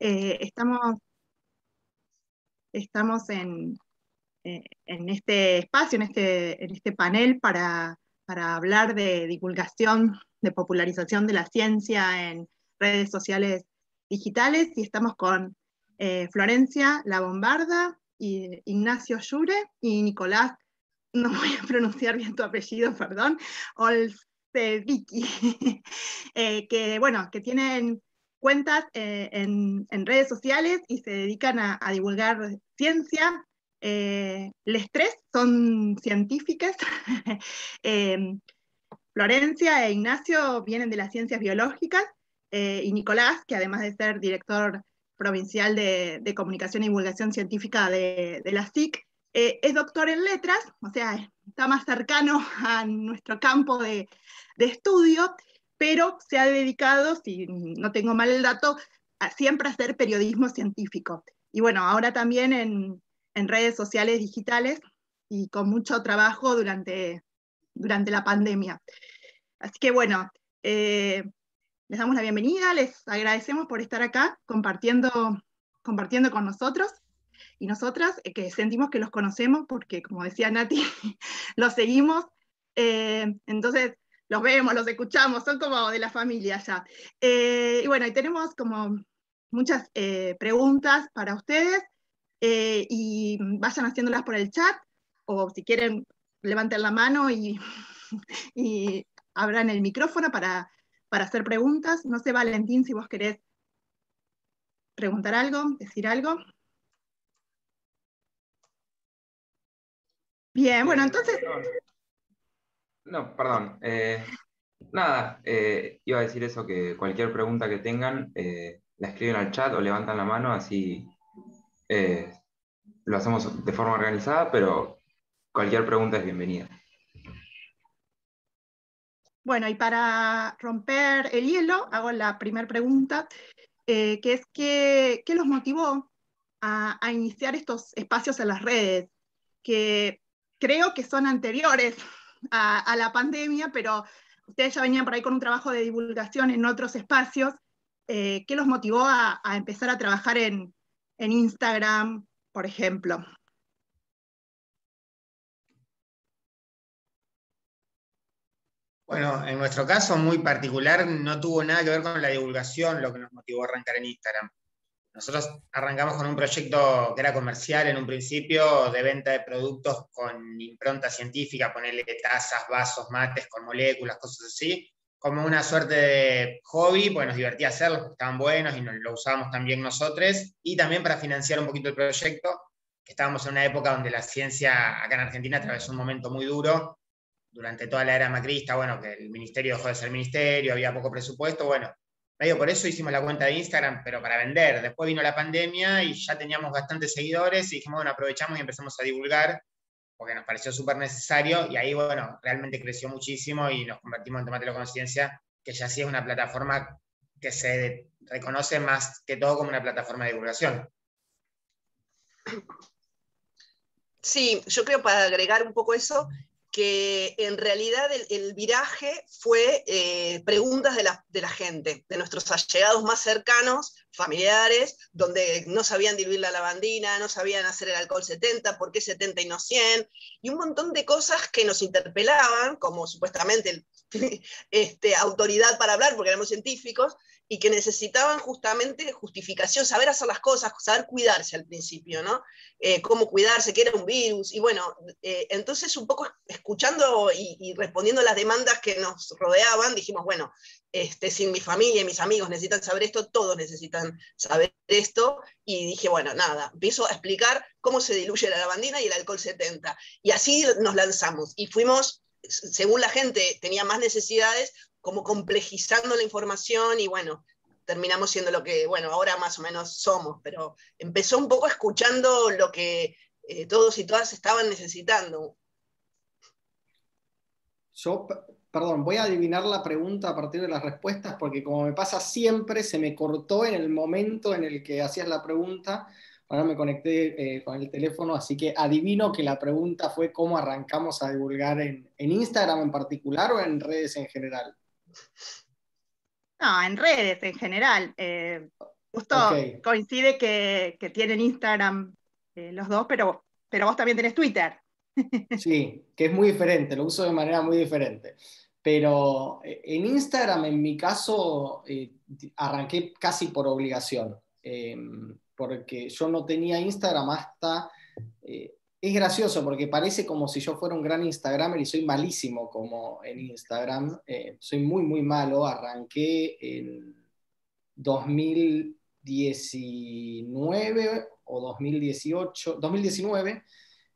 Eh, estamos, estamos en, eh, en, este espacio, en este, en este panel para, para hablar de divulgación, de popularización de la ciencia en redes sociales digitales. Y estamos con eh, Florencia La Bombarda, y Ignacio Yure y Nicolás, no voy a pronunciar bien tu apellido, perdón, Olsevicki, que bueno, que tienen cuentas eh, en, redes sociales y se dedican a, divulgar ciencia. Eh, les tres son científicas. Florencia e Ignacio vienen de las ciencias biológicas y Nicolás, que además de ser director provincial de, comunicación y divulgación científica de, la SIC, es doctor en letras, o sea, está más cercano a nuestro campo de, estudio, pero se ha dedicado, si no tengo mal el dato, a, siempre hacer periodismo científico. Y bueno, ahora también en, redes sociales digitales y con mucho trabajo durante, durante la pandemia. Así que bueno, eh, les damos la bienvenida, les agradecemos por estar acá compartiendo, compartiendo con nosotros y nosotras, eh, que sentimos que los conocemos porque, como decía Nati, los seguimos, eh, entonces los vemos, los escuchamos, son como de la familia ya. Eh, y bueno, y tenemos como muchas preguntas para ustedes y vayan haciéndolas por el chat o si quieren levanten la mano y, y abran el micrófono para, para hacer preguntas. No sé, Valentín, si vos querés preguntar algo, decir algo. Bien, bueno, entonces... No, perdón. Eh, nada, eh, iba a decir eso, que cualquier pregunta que tengan, eh, la escriben al chat o levantan la mano, así lo hacemos de forma organizada, pero cualquier pregunta es bienvenida. Bueno, y para romper el hielo, hago la primera pregunta, que es ¿qué, ¿qué, los motivó a, a, iniciar estos espacios en las redes? Que creo que son anteriores a, la pandemia, pero ustedes ya venían por ahí con un trabajo de divulgación en otros espacios. Eh, ¿Qué los motivó a, empezar a trabajar en, Instagram, por ejemplo? Bueno, en nuestro caso muy particular no tuvo nada que ver con la divulgación lo que nos motivó a arrancar en Instagram. Nosotros arrancamos con un proyecto que era comercial en un principio, de venta de productos con impronta científica, ponerle tazas, vasos, mates con moléculas, cosas así, como una suerte de hobby, pues nos divertía hacerlos, porque estaban buenos y lo usábamos también nosotros, y también para financiar un poquito el proyecto, que estábamos en una época donde la ciencia acá en Argentina atravesó un momento muy duro, durante toda la era macrista, bueno, que el ministerio dejó de ser ministerio, había poco presupuesto, bueno, medio por eso hicimos la cuenta de Instagram, pero para vender. Después vino la pandemia y ya teníamos bastantes seguidores y dijimos, bueno, aprovechamos y empezamos a divulgar porque nos pareció súper necesario y ahí, bueno, realmente creció muchísimo y nos convertimos en Tomatelo Conciencia, que ya sí es una plataforma que se reconoce más que todo como una plataforma de divulgación. Sí, yo creo para agregar un poco eso, que en realidad el, viraje fue eh, preguntas de la, de la, gente, de nuestros allegados más cercanos, familiares, donde no sabían diluir la lavandina, no sabían hacer el alcohol 70, por qué 70 y no 100, y un montón de cosas que nos interpelaban, como supuestamente este, autoridad para hablar, porque éramos científicos, y que necesitaban justamente justificación, saber hacer las cosas, saber cuidarse al principio, ¿no? Eh, cómo cuidarse, que era un virus, y bueno, eh, entonces un poco escuchando y, respondiendo a las demandas que nos rodeaban, dijimos, bueno, este, si mi familia y mis amigos necesitan saber esto, todos necesitan saber esto, y dije, bueno, nada, empiezo a explicar cómo se diluye la lavandina y el alcohol 70, y así nos lanzamos, y fuimos según la gente tenía más necesidades, como complejizando la información y bueno, terminamos siendo lo que, bueno, ahora más o menos somos, pero empezó un poco escuchando lo que eh, todos y todas estaban necesitando. Yo, perdón, voy a adivinar la pregunta a partir de las respuestas porque como me pasa siempre, se me cortó en el momento en el que hacías la pregunta. Ahora me conecté eh, con el teléfono, así que adivino que la pregunta fue cómo arrancamos a divulgar en, en Instagram en particular o en redes en general. No, en redes en general. Eh, Justo coincide que, tienen Instagram eh, los dos, pero, pero vos también tenés Twitter. Sí, que es muy diferente, lo uso de manera muy diferente. Pero eh, en Instagram, en mi caso, eh, arranqué casi por obligación, em, porque yo no tenía Instagram hasta... es gracioso porque parece como si yo fuera un gran Instagramer y soy malísimo como en Instagram. soy muy, muy malo. Arranqué en 2019 o 2018, 2019,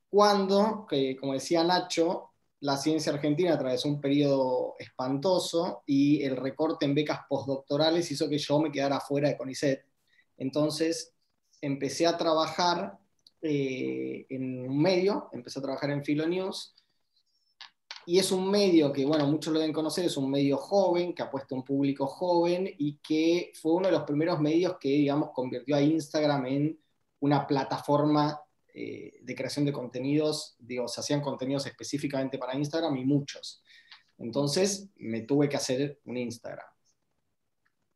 cuando, como decía Nacho, la ciencia argentina atravesó un periodo espantoso y el recorte en becas postdoctorales hizo que yo me quedara fuera de CONICET. Entonces empecé a trabajar eh, en un medio, empecé a trabajar en Filonews y es un medio que, bueno, muchos lo deben conocer, es un medio joven, que apuesta a un público joven y que fue uno de los primeros medios que, digamos, convirtió a Instagram en una plataforma eh, de creación de contenidos, digo, se hacían contenidos específicamente para Instagram y muchos. Entonces me tuve que hacer un Instagram.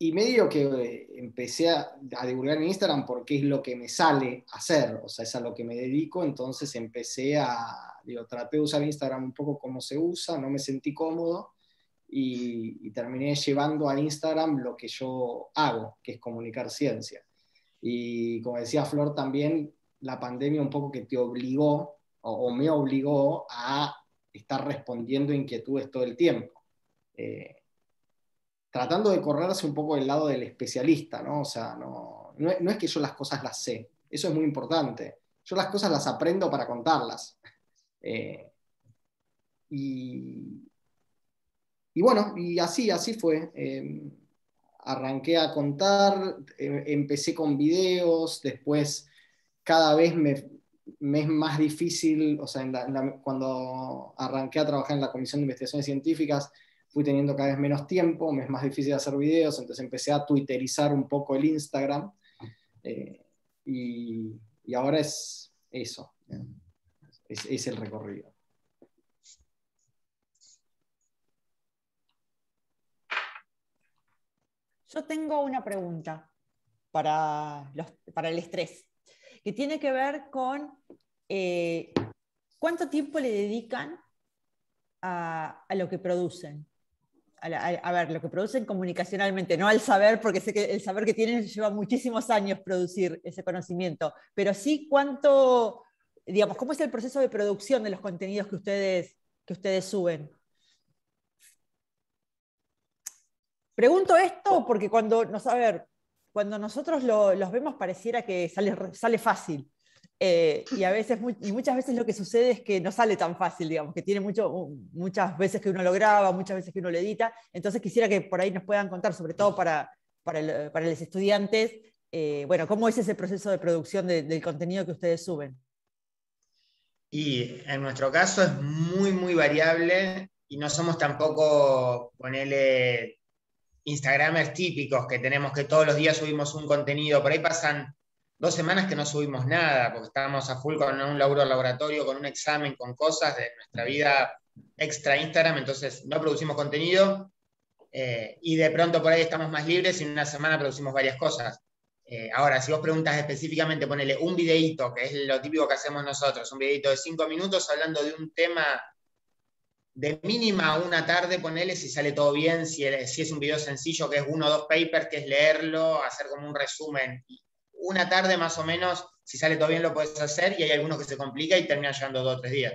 Y medio que eh, empecé a, divulgar en Instagram porque es lo que me sale hacer, o sea, es a lo que me dedico, entonces empecé a, digo, traté de usar Instagram un poco como se usa, no me sentí cómodo y, terminé llevando a Instagram lo que yo hago, que es comunicar ciencia. Y como decía Flor también, la pandemia un poco que te obligó o, me obligó a estar respondiendo inquietudes todo el tiempo. Eh, tratando de correrse un poco del lado del especialista, ¿no? O sea, no, no, es que yo las cosas las sé, eso es muy importante. Yo las cosas las aprendo para contarlas. Eh, y, bueno, y así, así fue. Em, arranqué a contar, em, empecé con videos, después cada vez me, es más difícil, o sea, cuando arranqué a trabajar en la Comisión de Investigaciones Científicas, fui teniendo cada vez menos tiempo, me es más difícil hacer videos, entonces empecé a twitterizar un poco el Instagram. Eh, y, ahora es eso, es, el recorrido. Yo tengo una pregunta para, para el estrés, que tiene que ver con eh, cuánto tiempo le dedican a, a, lo que producen a, ver, lo que producen comunicacionalmente, no al saber, porque sé que el saber que tienen lleva muchísimos años producir ese conocimiento, pero sí cuánto, digamos, cómo es el proceso de producción de los contenidos que ustedes, que ustedes suben. Pregunto esto porque cuando, no, a ver, cuando nosotros los vemos pareciera que sale, sale fácil, eh, y a veces, y muchas veces lo que sucede es que no sale tan fácil, digamos, que tiene muchas veces que uno lo graba, muchas veces que uno lo edita. Entonces quisiera que por ahí nos puedan contar, sobre todo para, para, para los estudiantes, eh, bueno, cómo es ese proceso de producción del contenido que ustedes suben. Y en nuestro caso es muy, muy variable y no somos tampoco, ponele, Instagramers típicos que tenemos que todos los días subimos un contenido. Por ahí pasan dos semanas que no subimos nada, porque estábamos a full con un laburo laboratorio, con un examen, con cosas de nuestra vida extra Instagram, entonces no producimos contenido eh, y de pronto por ahí estamos más libres y en una semana producimos varias cosas. Eh, ahora, si vos preguntas específicamente, ponele un videíto, que es lo típico que hacemos nosotros, un videíto de cinco minutos hablando de un tema de mínima una tarde, ponele si sale todo bien, si, si es un video sencillo, que es uno o dos papers, que es leerlo, hacer como un resumen una tarde más o menos, si sale todo bien lo puedes hacer y hay algunos que se complica y termina llevando dos o tres días.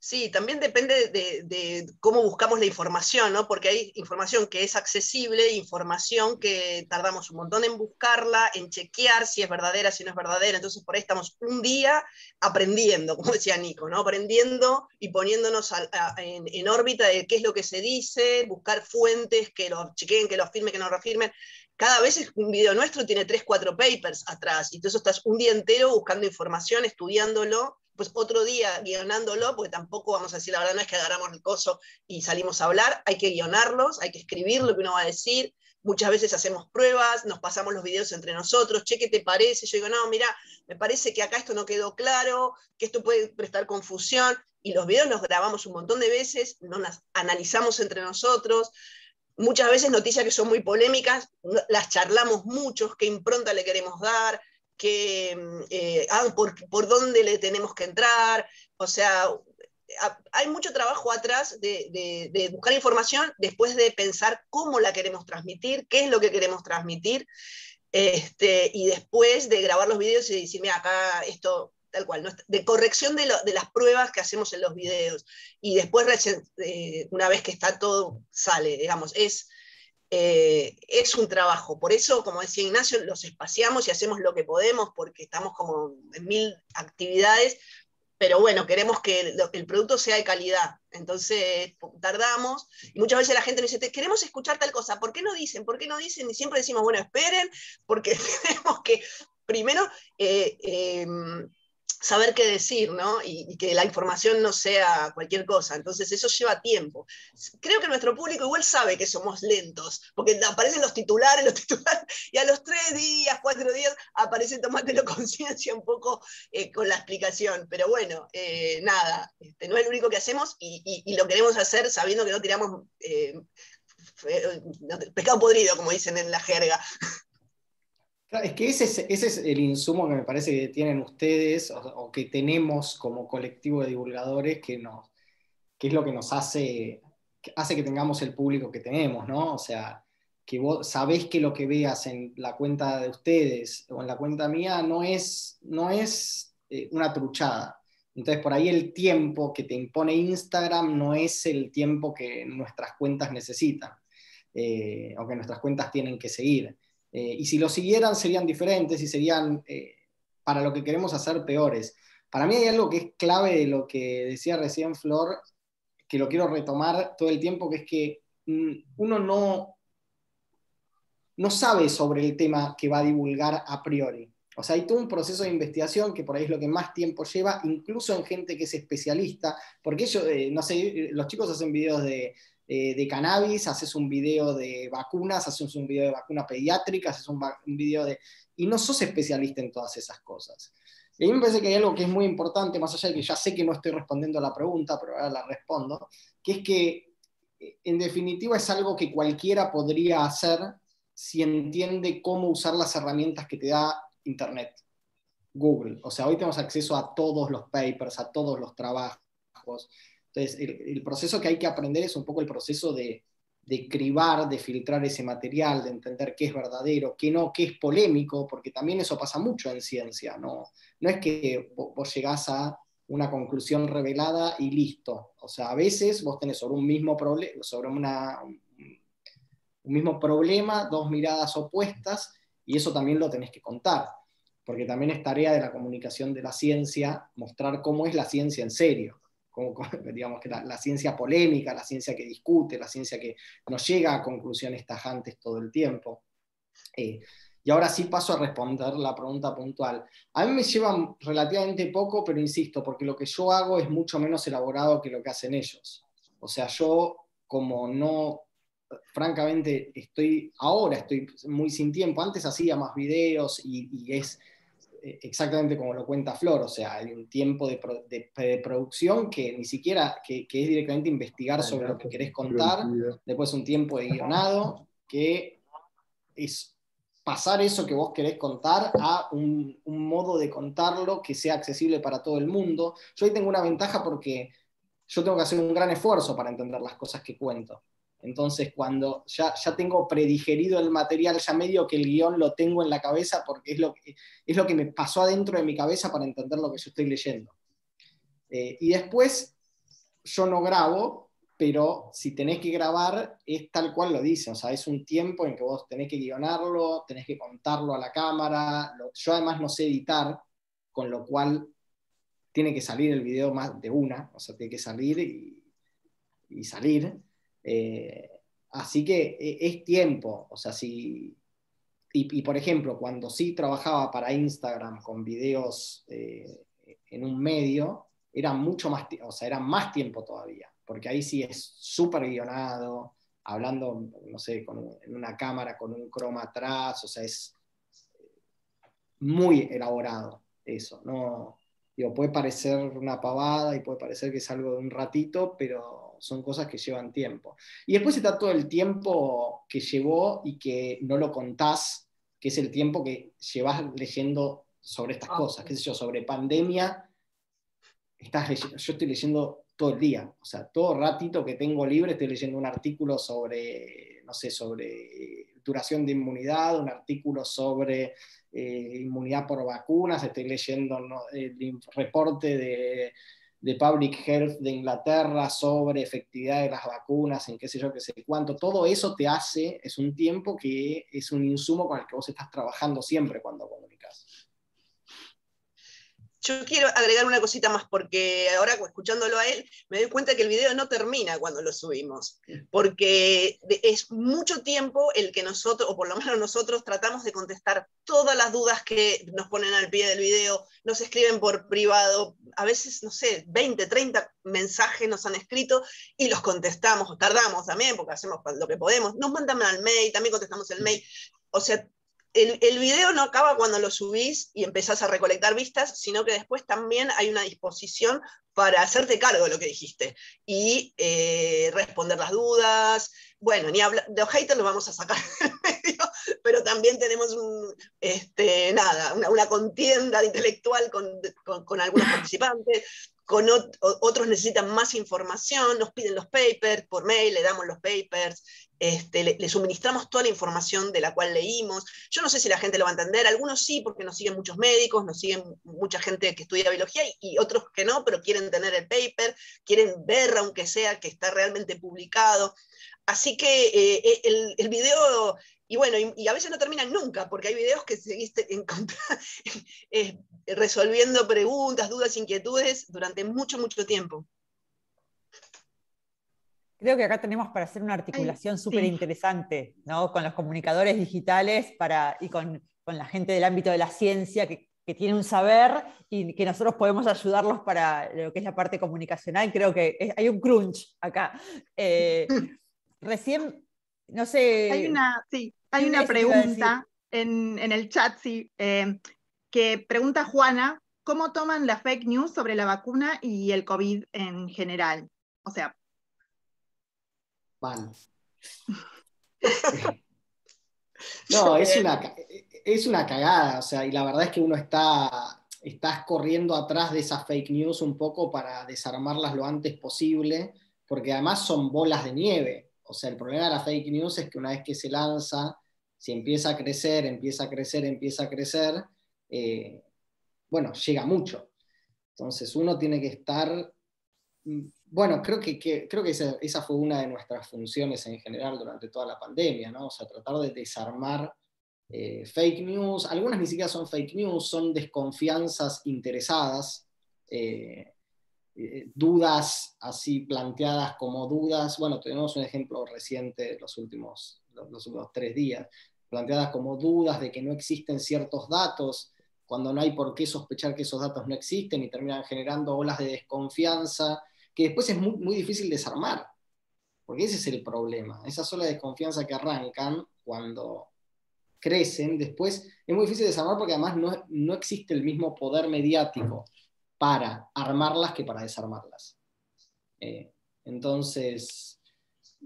Sí, también depende de, cómo buscamos la información, ¿no? Porque hay información que es accesible, información que tardamos un montón en buscarla, en chequear si es verdadera, si no es verdadera. Entonces, por ahí estamos un día aprendiendo, como decía Nico, ¿no? Aprendiendo y poniéndonos en, en, órbita de qué es lo que se dice, buscar fuentes que lo chequeen, que lo afirmen, que no lo afirmen cada vez un video nuestro tiene 3, 4 papers atrás, y entonces estás un día entero buscando información, estudiándolo, pues otro día guionándolo, porque tampoco vamos a decir la verdad, no es que agarramos el coso y salimos a hablar, hay que guionarlos, hay que escribir lo que uno va a decir, muchas veces hacemos pruebas, nos pasamos los videos entre nosotros, che, ¿qué te parece? Yo digo, no, mira, me parece que acá esto no quedó claro, que esto puede prestar confusión, y los videos los grabamos un montón de veces, nos analizamos entre nosotros, muchas veces noticias que son muy polémicas, las charlamos muchos, qué impronta le queremos dar, que, eh, ah, por, por, dónde le tenemos que entrar, o sea, hay mucho trabajo atrás de, de, buscar información después de pensar cómo la queremos transmitir, qué es lo que queremos transmitir, este, y después de grabar los videos y decir, mira, acá esto tal cual, de corrección de, las pruebas que hacemos en los videos. Y después, eh, una vez que está todo, sale, digamos, es, eh, es un trabajo. Por eso, como decía Ignacio, los espaciamos y hacemos lo que podemos porque estamos como en mil actividades, pero bueno, queremos que el, producto sea de calidad. Entonces tardamos y muchas veces la gente nos dice, queremos escuchar tal cosa, ¿por qué no dicen? ¿Por qué no dicen? Y siempre decimos, bueno, esperen, porque tenemos que primero eh, em, saber qué decir, ¿no? Y, que la información no sea cualquier cosa. Entonces, eso lleva tiempo. Creo que nuestro público igual sabe que somos lentos, porque aparecen los titulares, los titulares, y a los tres días, cuatro días, aparece Tomátelo Conciencia un poco eh, con la explicación. Pero bueno, eh, nada, este, no es lo único que hacemos y, lo queremos hacer sabiendo que no tiramos eh, pescado podrido, como dicen en la jerga. Es que ese es, el insumo que me parece que tienen ustedes o, que tenemos como colectivo de divulgadores que, es lo que nos hace que, tengamos el público que tenemos, ¿no? O sea, que vos sabés que lo que veas en la cuenta de ustedes o en la cuenta mía no es, no es eh, una truchada. Entonces, por ahí el tiempo que te impone Instagram no es el tiempo que nuestras cuentas necesitan eh, o que nuestras cuentas tienen que seguir. Eh, y si lo siguieran serían diferentes y serían, eh, para lo que queremos hacer, peores. Para mí hay algo que es clave de lo que decía recién Flor, que lo quiero retomar todo el tiempo, que es que mm, uno no, no sabe sobre el tema que va a divulgar a priori. O sea, hay todo un proceso de investigación que por ahí es lo que más tiempo lleva, incluso en gente que es especialista, porque ellos, eh, no sé, los chicos hacen videos de eh, de cannabis, haces un video de vacunas, haces un video de vacuna pediátrica, haces un, video de... Y no sos especialista en todas esas cosas. Y a me parece que hay algo que es muy importante, más allá de que ya sé que no estoy respondiendo a la pregunta, pero ahora la respondo, que es que en definitiva es algo que cualquiera podría hacer si entiende cómo usar las herramientas que te da Internet, Google. O sea, hoy tenemos acceso a todos los papers, a todos los trabajos. Entonces, el, proceso que hay que aprender es un poco el proceso de, de cribar, de filtrar ese material, de entender qué es verdadero, qué no, qué es polémico, porque también eso pasa mucho en ciencia, ¿no? No es que vos, llegás a una conclusión revelada y listo. O sea, a veces vos tenés sobre un mismo problema, sobre un mismo problema, dos miradas opuestas, y eso también lo tenés que contar, porque también es tarea de la comunicación de la ciencia mostrar cómo es la ciencia en serio digamos que la, ciencia polémica, la ciencia que discute, la ciencia que no llega a conclusiones tajantes todo el tiempo. Eh, y ahora sí paso a responder la pregunta puntual. A mí me lleva relativamente poco, pero insisto, porque lo que yo hago es mucho menos elaborado que lo que hacen ellos. O sea, yo como no, francamente, estoy, ahora estoy muy sin tiempo, antes hacía más videos y, es exactamente como lo cuenta Flor, o sea, hay un tiempo de, producción que ni siquiera, que, es directamente investigar sobre lo que querés contar, después un tiempo de guionado, que es pasar eso que vos querés contar a un, un, modo de contarlo que sea accesible para todo el mundo. Yo ahí tengo una ventaja porque yo tengo que hacer un gran esfuerzo para entender las cosas que cuento. Entonces, cuando ya, ya tengo predigerido el material, ya medio que el guion lo tengo en la cabeza porque es lo que, es lo que me pasó adentro de mi cabeza para entender lo que yo estoy leyendo. Eh, y después, yo no grabo, pero si tenés que grabar, es tal cual lo dice, o sea, es un tiempo en que vos tenés que guionarlo, tenés que contarlo a la cámara. yo además no sé editar, con lo cual tiene que salir el video más de una, o sea, tiene que salir y, y salir. Eh, así que eh, es tiempo, o sea, si... Y, por ejemplo, cuando sí trabajaba para Instagram con videos eh, en un medio, era mucho más, o sea, era más tiempo todavía, porque ahí sí es súper guionado, hablando, no sé, con en una cámara con un croma atrás, o sea, es muy elaborado eso, ¿no? Digo, puede parecer una pavada y puede parecer que es algo de un ratito, pero son cosas que llevan tiempo. Y después está todo el tiempo que llevó y que no lo contás, que es el tiempo que llevas leyendo sobre estas cosas, qué sé yo, sobre pandemia. Estás yo estoy leyendo todo el día, o sea, todo ratito que tengo libre estoy leyendo un artículo sobre, no sé, sobre duración de inmunidad, un artículo sobre eh, inmunidad por vacunas, estoy leyendo el reporte de, Public Health de Inglaterra sobre efectividad de las vacunas, en qué sé yo, qué sé cuánto. Todo eso te hace, es un tiempo que es un insumo con el que vos estás trabajando siempre cuando comunicas. Yo quiero agregar una cosita más, porque ahora escuchándolo a él, me doy cuenta que el video no termina cuando lo subimos, porque es mucho tiempo el que nosotros, o por lo menos nosotros, tratamos de contestar todas las dudas que nos ponen al pie del video, nos escriben por privado, a veces, no sé, 20, 30 mensajes nos han escrito y los contestamos, tardamos también, porque hacemos lo que podemos, nos mandan al mail, también contestamos el mail. O sea, el, video no acaba cuando lo subís y empezás a recolectar vistas, sino que después también hay una disposición para hacerte cargo de lo que dijiste y eh, responder las dudas. Bueno, ni habla, de los haters los vamos a sacar del medio, pero también tenemos este, nada, una, contienda intelectual con, con algunos participantes otros necesitan más información, nos piden los papers por mail, le damos los papers, este, le, suministramos toda la información de la cual leímos. Yo no sé si la gente lo va a entender, algunos sí, porque nos siguen muchos médicos, nos siguen mucha gente que estudia biología y, otros que no, pero quieren tener el paper, quieren ver, aunque sea que está realmente publicado. Así que eh, eh, el, video y bueno, y, a veces no terminan nunca, porque hay videos que seguiste eh, resolviendo preguntas, dudas, inquietudes durante mucho, mucho tiempo. Creo que acá tenemos para hacer una articulación súper interesante, ¿no? Con los comunicadores digitales para, y con, la gente del ámbito de la ciencia que, tiene un saber y que nosotros podemos ayudarlos para lo que es la parte comunicacional. Creo que hay un crunch acá. Eh, recién, no sé. Hay una, sí, hay una pregunta en, el chat, sí, eh, que pregunta Juana, ¿cómo toman la fake news sobre la vacuna y el COVID en general? O sea... Van. no, es una, es una cagada, o sea, y la verdad es que uno está, estás corriendo atrás de esas fake news un poco para desarmarlas lo antes posible, porque además son bolas de nieve. O sea, el problema de la fake news es que una vez que se lanza, si empieza a crecer, empieza a crecer, empieza a crecer, eh, bueno, llega mucho. Entonces uno tiene que estar, mm, bueno, creo que, creo que esa, fue una de nuestras funciones en general durante toda la pandemia, ¿no? O sea, tratar de desarmar eh, fake news, algunas ni siquiera son fake news, son desconfianzas interesadas. Eh, eh, dudas así planteadas como dudas, bueno, tenemos un ejemplo reciente los últimos, los, últimos tres días, planteadas como dudas de que no existen ciertos datos, cuando no hay por qué sospechar que esos datos no existen y terminan generando olas de desconfianza, que después es muy, muy difícil desarmar, porque ese es el problema, esas olas de desconfianza que arrancan cuando crecen, después es muy difícil desarmar porque además no, no existe el mismo poder mediático para armarlas que para desarmarlas. Eh, entonces,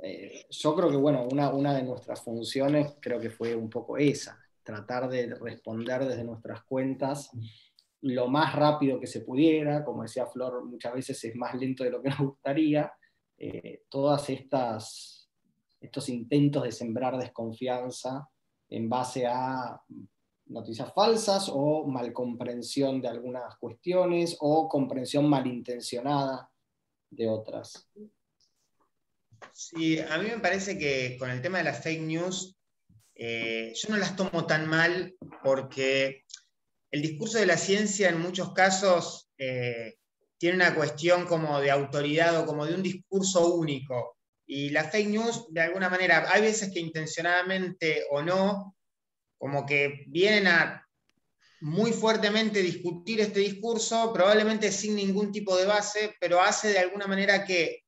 eh, yo creo que, bueno, una, una de nuestras funciones creo que fue un poco esa, tratar de responder desde nuestras cuentas lo más rápido que se pudiera, como decía Flor, muchas veces es más lento de lo que nos gustaría, eh, todas estas estos intentos de sembrar desconfianza en base a noticias falsas o malcomprensión de algunas cuestiones o comprensión malintencionada de otras. Sí, a mí me parece que con el tema de las fake news, eh, yo no las tomo tan mal porque el discurso de la ciencia en muchos casos eh, tiene una cuestión como de autoridad o como de un discurso único. Y las fake news, de alguna manera, hay veces que intencionadamente o no, como que vienen a muy fuertemente discutir este discurso, probablemente sin ningún tipo de base, pero hace de alguna manera que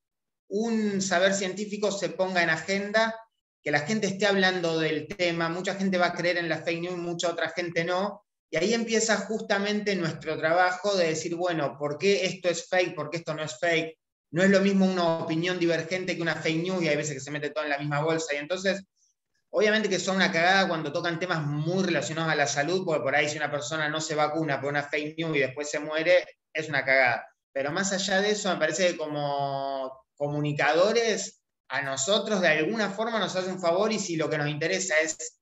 un saber científico se ponga en agenda, que la gente esté hablando del tema, mucha gente va a creer en la fake news, mucha otra gente no, y ahí empieza justamente nuestro trabajo de decir, bueno, ¿por qué esto es fake? ¿Por qué esto no es fake? no es lo mismo una opinión divergente que una fake news y hay veces que se mete todo en la misma bolsa. Y entonces, obviamente que son una cagada cuando tocan temas muy relacionados a la salud, porque por ahí si una persona no se vacuna por una fake news y después se muere, es una cagada. Pero más allá de eso, me parece que como comunicadores, a nosotros de alguna forma nos hace un favor y si lo que nos interesa es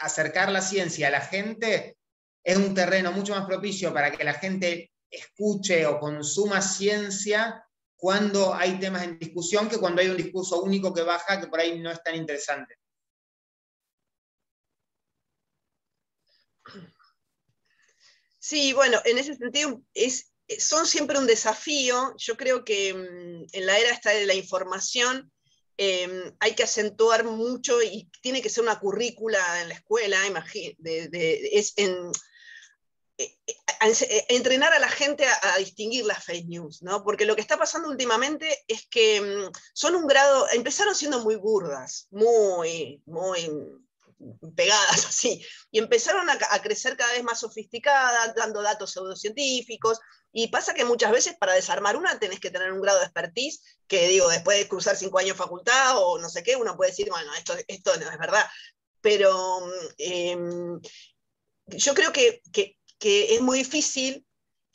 acercar la ciencia a la gente, es un terreno mucho más propicio para que la gente escuche o consuma ciencia cuando hay temas en discusión que cuando hay un discurso único que baja, que por ahí no es tan interesante. Sí, bueno, en ese sentido es, son siempre un desafío. Yo creo que mm, en la era esta de la información em, hay que acentuar mucho y tiene que ser una currícula en la escuela, es en, eh, eh, entrenar a la gente a, distinguir las fake news, ¿no? Porque lo que está pasando últimamente es que mm, son un grado, empezaron siendo muy burdas, muy, muy pegadas así, y empezaron a, crecer cada vez más sofisticadas, dando datos pseudocientíficos, y pasa que muchas veces para desarmar una tenés que tener un grado de expertise que, digo, después de cruzar cinco años de facultad o no sé qué, uno puede decir, bueno, esto, esto no es verdad, pero em, yo creo que que es muy difícil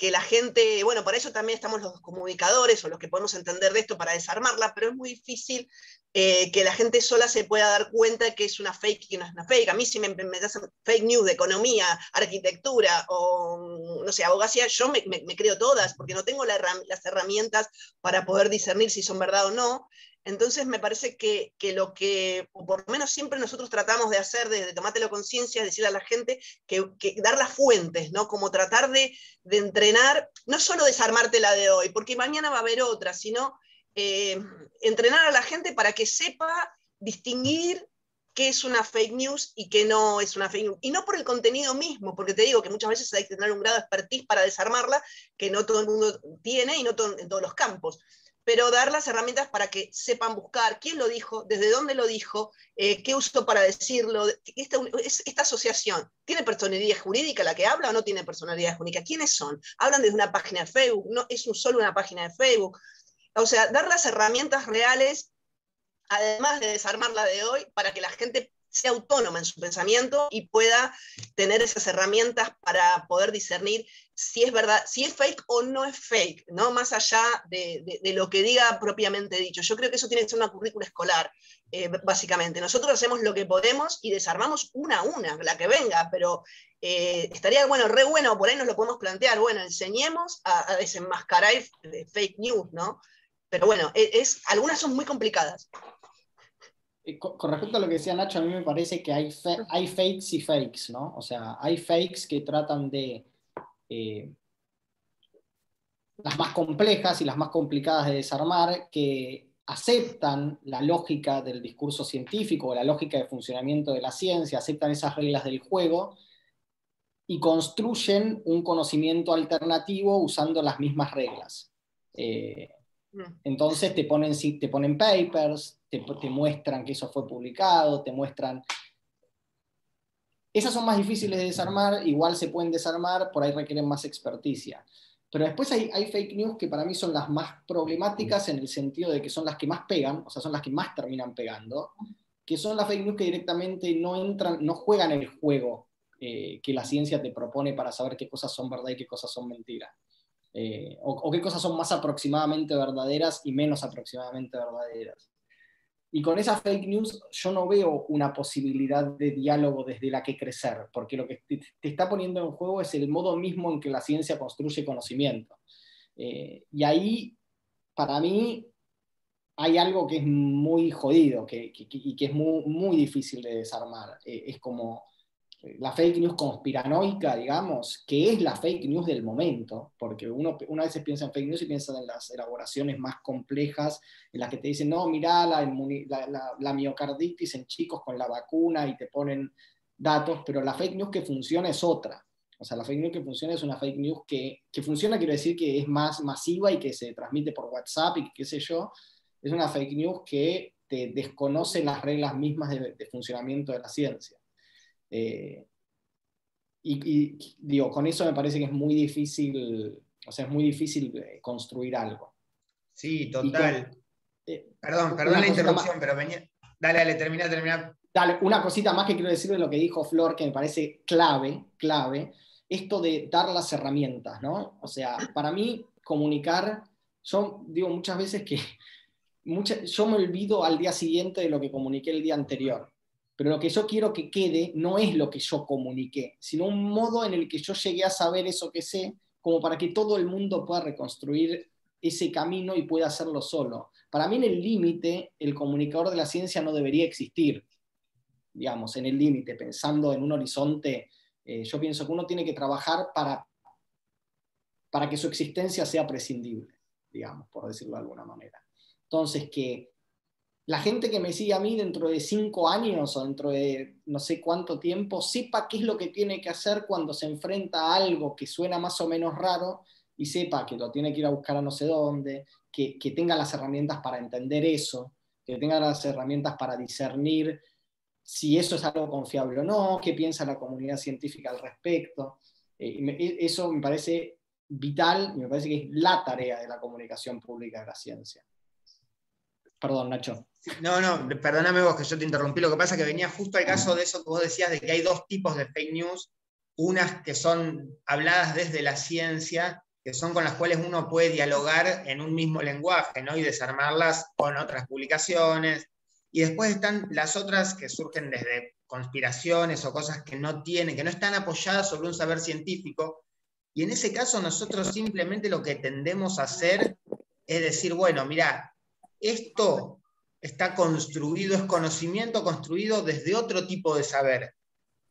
que la gente, bueno, para eso también estamos los comunicadores o los que podemos entender de esto para desarmarla, pero es muy difícil eh, que la gente sola se pueda dar cuenta que es una fake y que no es una fake. A mí si me, me hacen fake news de economía, arquitectura o, no sé, abogacía, yo me, creo todas, porque no tengo las herramientas para poder discernir si son verdad o no. Entonces me parece que, lo que, por lo menos siempre nosotros tratamos de hacer desde Tomátelo Conciencia, es decirle a la gente que, dar las fuentes, ¿no? Como tratar de, entrenar, no solo desarmarte la de hoy, porque mañana va a haber otra, sino eh, entrenar a la gente para que sepa distinguir qué es una fake news y qué no es una fake news. Y no por el contenido mismo, porque te digo que muchas veces hay que tener un grado de expertise para desarmarla, que no todo el mundo tiene y no en todos los campos pero dar las herramientas para que sepan buscar quién lo dijo, desde dónde lo dijo, eh, qué usó para decirlo. Esta, esta, asociación, ¿tiene personalidad jurídica la que habla o no tiene personalidad jurídica? ¿Quiénes son? ¿Hablan desde una página de Facebook? ¿No es solo una página de Facebook? O sea, dar las herramientas reales, además de desarmar la de hoy, para que la gente sea autónoma en su pensamiento y pueda tener esas herramientas para poder discernir si es verdad, si es fake o no es fake, ¿no? Más allá de, lo que diga propiamente dicho. Yo creo que eso tiene que ser una currícula escolar, eh, básicamente. Nosotros hacemos lo que podemos y desarmamos una a una, la que venga, pero eh, estaría, bueno, re bueno, por ahí nos lo podemos plantear, bueno, enseñemos a, desenmascarar fake news, ¿no? Pero bueno, e, es, algunas son muy complicadas. Eh, con respecto a lo que decía Nacho, a mí me parece que hay, hay fakes y fakes, ¿no? O sea, hay fakes que tratan de eh, las más complejas y las más complicadas de desarmar, que aceptan la lógica del discurso científico o la lógica de funcionamiento de la ciencia, aceptan esas reglas del juego y construyen un conocimiento alternativo usando las mismas reglas. Eh. Entonces te ponen, te ponen papers, te, muestran que eso fue publicado, te muestran... Esas son más difíciles de desarmar, igual se pueden desarmar, por ahí requieren más experticia. Pero después hay, fake news que para mí son las más problemáticas en el sentido de que son las que más pegan, o sea, son las que más terminan pegando, que son las fake news que directamente no entran, no juegan el juego eh, que la ciencia te propone para saber qué cosas son verdad y qué cosas son mentiras. Eh, o, qué cosas son más aproximadamente verdaderas y menos aproximadamente verdaderas. Y con esa fake news yo no veo una posibilidad de diálogo desde la que crecer, porque lo que te, está poniendo en juego es el modo mismo en que la ciencia construye conocimiento. Eh, y ahí, para mí, hay algo que es muy jodido que, y que es muy, muy difícil de desarmar. Eh, es como la fake news conspiranoica, digamos, que es la fake news del momento, porque uno una vez piensa en fake news y piensa en las elaboraciones más complejas, en las que te dicen, no, mirá la, miocarditis en chicos con la vacuna y te ponen datos, pero la fake news que funciona es otra. O sea, la fake news que funciona es una fake news que, que funciona, quiero decir que es más masiva y que se transmite por WhatsApp y qué sé yo. Es una fake news que te desconoce las reglas mismas de funcionamiento de la ciencia. Eh, y, digo, con eso me parece que es muy difícil, o sea, es muy difícil eh, construir algo. Sí, total. Eh, perdón, perdón la interrupción, pero venía. Dale, dale, termina, termina. Dale, una cosita más que quiero decir de lo que dijo Flor, que me parece clave, clave, esto de dar las herramientas, ¿no? O sea, para mí comunicar, yo digo muchas veces que yo me olvido al día siguiente de lo que comuniqué el día anterior, pero lo que yo quiero que quede no es lo que yo comuniqué, sino un modo en el que yo llegué a saber eso que sé, como para que todo el mundo pueda reconstruir ese camino y pueda hacerlo solo. Para mí en el límite, el comunicador de la ciencia no debería existir, digamos, en el límite, pensando en un horizonte, eh, yo pienso que uno tiene que trabajar para, para que su existencia sea prescindible, digamos, por decirlo de alguna manera. Entonces, que la gente que me sigue a mí dentro de cinco años o dentro de no sé cuánto tiempo sepa qué es lo que tiene que hacer cuando se enfrenta a algo que suena más o menos raro y sepa que lo tiene que ir a buscar a no sé dónde, que, tenga las herramientas para entender eso, que tenga las herramientas para discernir si eso es algo confiable o no, qué piensa la comunidad científica al respecto. Eh, e, eso me parece vital me parece que es la tarea de la comunicación pública de la ciencia. Perdón, Nacho. No, no, perdóname vos que yo te interrumpí. Lo que pasa es que venía justo al caso de eso que vos decías, de que hay dos tipos de fake news. Unas que son habladas desde la ciencia, que son con las cuales uno puede dialogar en un mismo lenguaje, ¿no? Y desarmarlas con otras publicaciones. Y después están las otras que surgen desde conspiraciones o cosas que no tienen, que no están apoyadas sobre un saber científico. Y en ese caso nosotros simplemente lo que tendemos a hacer es decir, bueno, mira, esto está construido, es conocimiento construido desde otro tipo de saber.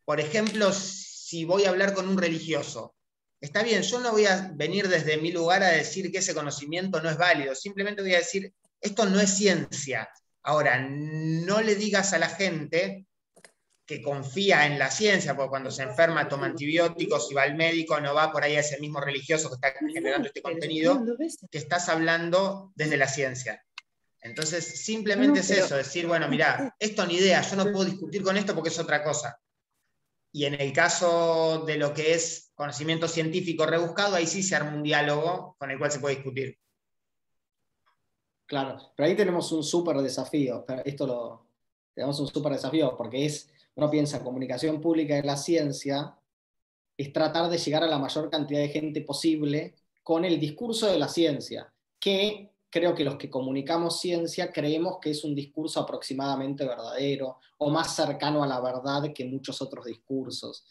Por ejemplo, si voy a hablar con un religioso, está bien, yo no voy a venir desde mi lugar a decir que ese conocimiento no es válido, simplemente voy a decir, esto no es ciencia. Ahora, no le digas a la gente que confía en la ciencia, porque cuando se enferma toma antibióticos y va al médico, no va por ahí a ese mismo religioso que está generando este contenido, que estás hablando desde la ciencia. Entonces, simplemente es eso, decir, bueno, mira, esto ni idea, yo no puedo discutir con esto porque es otra cosa. Y en el caso de lo que es conocimiento científico rebuscado, ahí sí se arma un diálogo con el cual se puede discutir. Claro, pero ahí tenemos un súper desafío. Esto lo tenemos un súper desafío porque es, uno piensa, comunicación pública de la ciencia, es tratar de llegar a la mayor cantidad de gente posible con el discurso de la ciencia, que creo que los que comunicamos ciencia creemos que es un discurso aproximadamente verdadero o más cercano a la verdad que muchos otros discursos.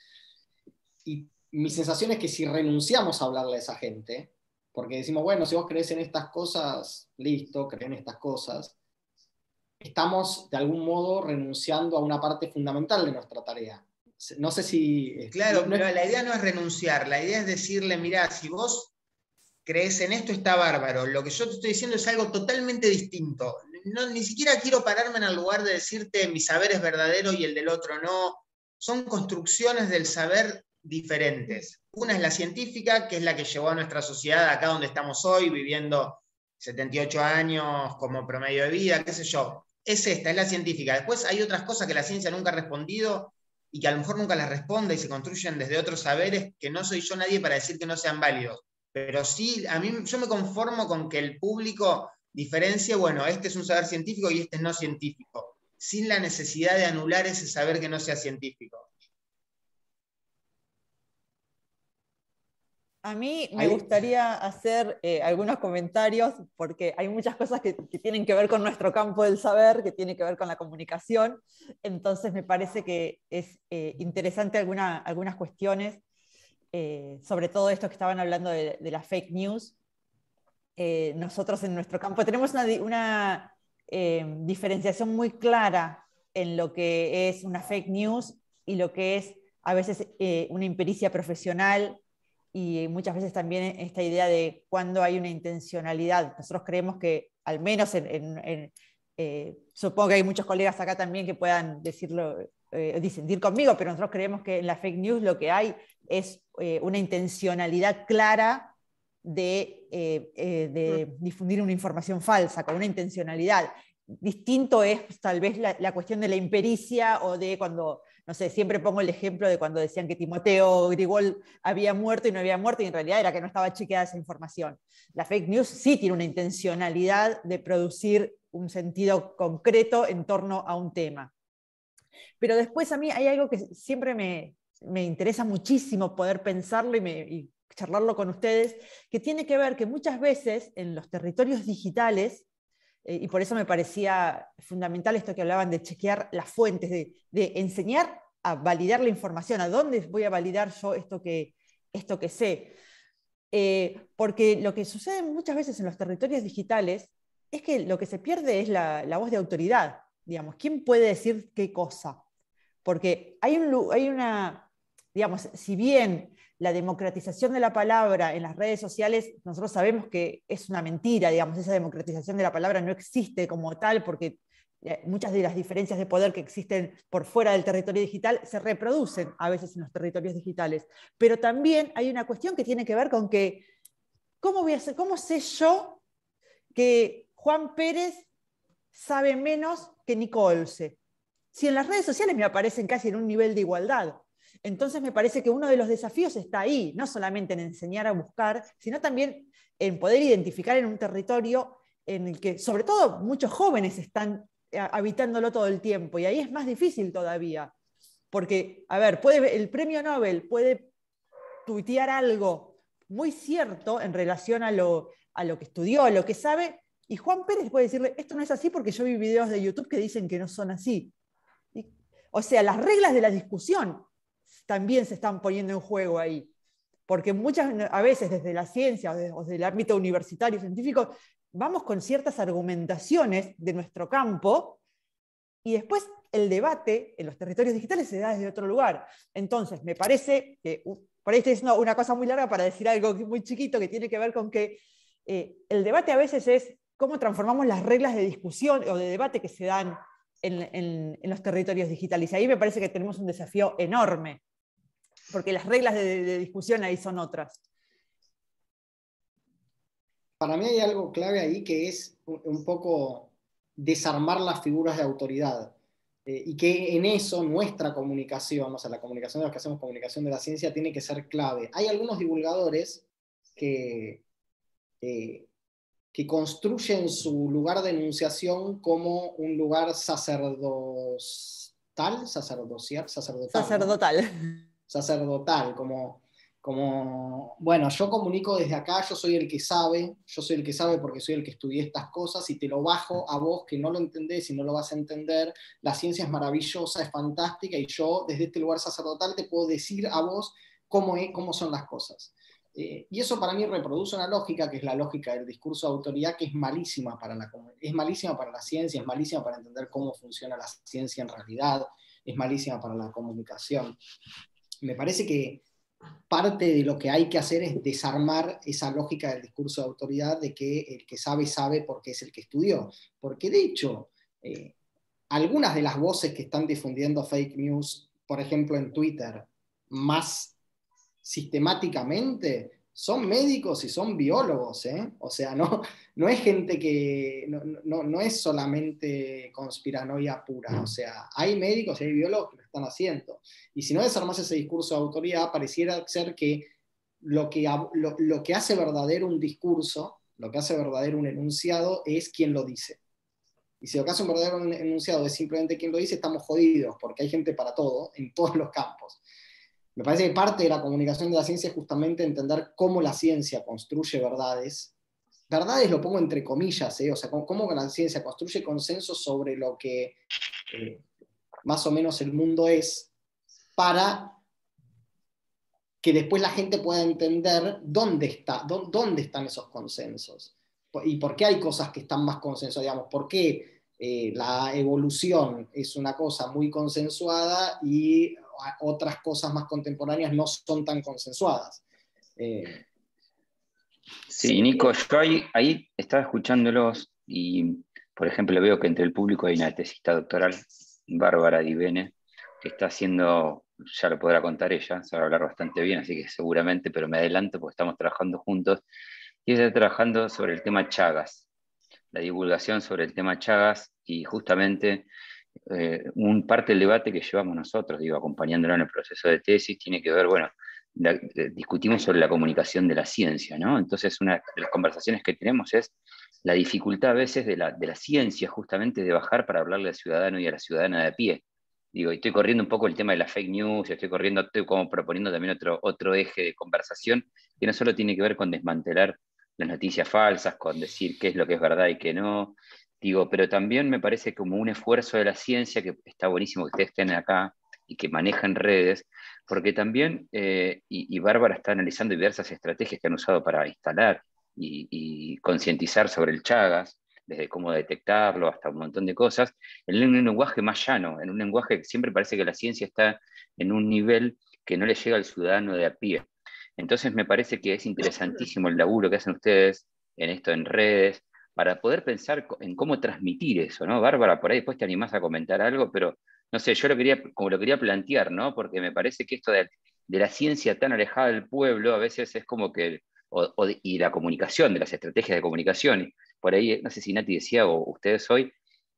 Y mi sensación es que si renunciamos a hablarle a esa gente, porque decimos, bueno, si vos crees en estas cosas, listo, creen estas cosas, estamos de algún modo renunciando a una parte fundamental de nuestra tarea. No sé si... Claro, pero la idea no es renunciar, la idea es decirle, mira, si vos crees en esto está bárbaro. Lo que yo te estoy diciendo es algo totalmente distinto. No, ni siquiera quiero pararme en el lugar de decirte mi saber es verdadero y el del otro no. Son construcciones del saber diferentes. Una es la científica, que es la que llevó a nuestra sociedad acá donde estamos hoy, viviendo 78 años como promedio de vida, qué sé yo. Es esta, es la científica. Después hay otras cosas que la ciencia nunca ha respondido y que a lo mejor nunca las responde y se construyen desde otros saberes que no soy yo nadie para decir que no sean válidos. Pero sí, a mí yo me conformo con que el público diferencie, bueno, este es un saber científico y este es no científico, sin la necesidad de anular ese saber que no sea científico. A mí me gustaría hacer eh, algunos comentarios porque hay muchas cosas que, tienen que ver con nuestro campo del saber, que tienen que ver con la comunicación. Entonces me parece que es eh, interesante algunas cuestiones eh, sobre todo esto que estaban hablando de, la fake news, eh, nosotros en nuestro campo tenemos una, eh, diferenciación muy clara en lo que es una fake news y lo que es a veces una impericia profesional y muchas veces también esta idea de cuando hay una intencionalidad. Nosotros creemos que, al menos en, supongo que hay muchos colegas acá también que puedan decirlo, disentir conmigo, pero nosotros creemos que en la fake news lo que hay es eh, una intencionalidad clara de, eh, eh, difundir una información falsa, con una intencionalidad. Distinto es tal vez la, cuestión de la impericia o de cuando no sé, siempre pongo el ejemplo de cuando decían que Timoteo Grigol había muerto y no había muerto, y en realidad era que no estaba chequeada esa información. La fake news sí tiene una intencionalidad de producir un sentido concreto en torno a un tema. Pero después a mí hay algo que siempre me, interesa muchísimo poder pensarlo y, charlarlo con ustedes, que tiene que ver que muchas veces en los territorios digitales, eh, y por eso me parecía fundamental esto que hablaban de chequear las fuentes, de, enseñar a validar la información, a dónde voy a validar yo esto que, esto que sé. Eh, porque lo que sucede muchas veces en los territorios digitales es que lo que se pierde es la, voz de autoridad, digamos, ¿quién puede decir qué cosa? Porque hay, un, hay una, digamos, si bien la democratización de la palabra en las redes sociales, nosotros sabemos que es una mentira, digamos, esa democratización de la palabra no existe como tal, porque eh, muchas de las diferencias de poder que existen por fuera del territorio digital se reproducen a veces en los territorios digitales. Pero también hay una cuestión que tiene que ver con que, ¿cómo, voy a cómo sé yo que Juan Pérez sabe menos que Nico Olse. Si en las redes sociales me aparecen casi en un nivel de igualdad. Entonces me parece que uno de los desafíos está ahí, no solamente en enseñar a buscar, sino también en poder identificar en un territorio en el que, sobre todo, muchos jóvenes están eh, habitándolo todo el tiempo, y ahí es más difícil todavía. Porque, a ver, puede, el premio Nobel puede tuitear algo muy cierto en relación a lo, a lo que estudió, a lo que sabe, y Juan Pérez puede decirle, esto no es así porque yo vi videos de YouTube que dicen que no son así. o sea, las reglas de la discusión también se están poniendo en juego ahí. Porque muchas, a veces desde la ciencia o desde el ámbito universitario científico, vamos con ciertas argumentaciones de nuestro campo y después el debate en los territorios digitales se da desde otro lugar. Entonces, me parece que, por ahí estoy una cosa muy larga para decir algo muy chiquito que tiene que ver con que eh, el debate a veces es cómo transformamos las reglas de discusión o de debate que se dan en, los territorios digitales. Y ahí me parece que tenemos un desafío enorme, porque las reglas de, discusión ahí son otras. Para mí hay algo clave ahí que es un poco desarmar las figuras de autoridad. Eh, y que en eso nuestra comunicación, o sea, la comunicación de los que hacemos comunicación de la ciencia, tiene que ser clave. Hay algunos divulgadores que eh, que construyen su lugar de enunciación como un lugar sacerdotal, sacerdocial, sacerdotal. Sacerdotal. Sacerdotal, como, como, bueno, yo comunico desde acá, yo soy el que sabe, yo soy el que sabe porque soy el que estudié estas cosas y te lo bajo a vos que no lo entendés y no lo vas a entender. La ciencia es maravillosa, es fantástica y yo desde este lugar sacerdotal te puedo decir a vos cómo, es, cómo son las cosas. Eh, y eso para mí reproduce una lógica, que es la lógica del discurso de autoridad, que es malísima para la, es malísima para la ciencia, es malísima para entender cómo funciona la ciencia en realidad, es malísima para la comunicación. Me parece que parte de lo que hay que hacer es desarmar esa lógica del discurso de autoridad de que el que sabe sabe porque es el que estudió. Porque de hecho, eh, algunas de las voces que están difundiendo fake news, por ejemplo en Twitter, más sistemáticamente son médicos y son biólogos, ¿eh? O sea, no, no es gente que, no, no, es solamente conspiranoia pura, o sea, hay médicos y hay biólogos que lo están haciendo. Y si no desarmas ese discurso de autoridad, pareciera ser que lo que, lo, lo que hace verdadero un discurso, lo que hace verdadero un enunciado, es quien lo dice. Y si lo que hace un verdadero enunciado es simplemente quien lo dice, estamos jodidos, porque hay gente para todo, en todos los campos. Me parece que parte de la comunicación de la ciencia es justamente entender cómo la ciencia construye verdades. Verdades lo pongo entre comillas, ¿eh? o sea, cómo, la ciencia construye consensos sobre lo que eh, más o menos el mundo es para que después la gente pueda entender dónde, está, dónde están esos consensos y por qué hay cosas que están más consensuadas, digamos, por qué eh, la evolución es una cosa muy consensuada y otras cosas más contemporáneas no son tan consensuadas. Eh, sí, Nico, yo ahí, estaba escuchándolos y, por ejemplo, veo que entre el público hay una tesista doctoral, Bárbara Divene, que está haciendo, ya lo podrá contar ella, a hablar bastante bien, así que seguramente, pero me adelanto porque estamos trabajando juntos, y está trabajando sobre el tema Chagas, la divulgación sobre el tema Chagas, y justamente eh, un parte del debate que llevamos nosotros, digo, acompañándolo en el proceso de tesis, tiene que ver, bueno, discutimos sobre la comunicación de la ciencia, ¿no? Entonces, una de las conversaciones que tenemos es la dificultad a veces de la, de la ciencia justamente de bajar para hablarle al ciudadano y a la ciudadana de a pie. Digo, estoy corriendo un poco el tema de la fake news, estoy corriendo, estoy como proponiendo también otro, otro eje de conversación que no solo tiene que ver con desmantelar las noticias falsas, con decir qué es lo que es verdad y qué no, digo, pero también me parece como un esfuerzo de la ciencia, que está buenísimo que ustedes estén acá y que manejan redes, porque también, eh, y, Bárbara está analizando diversas estrategias que han usado para instalar y, y concientizar sobre el Chagas, desde cómo detectarlo hasta un montón de cosas, en un lenguaje más llano, en un lenguaje que siempre parece que la ciencia está en un nivel que no le llega al ciudadano de a pie. Entonces me parece que es interesantísimo el laburo que hacen ustedes en esto en redes, para poder pensar en cómo transmitir eso, ¿no? Bárbara, por ahí después te animás a comentar algo, pero no sé, yo lo quería, como lo quería plantear, ¿no? Porque me parece que esto de, de la ciencia tan alejada del pueblo a veces es como que, y la comunicación, de las estrategias de comunicación, por ahí, no sé si Nati decía o ustedes hoy,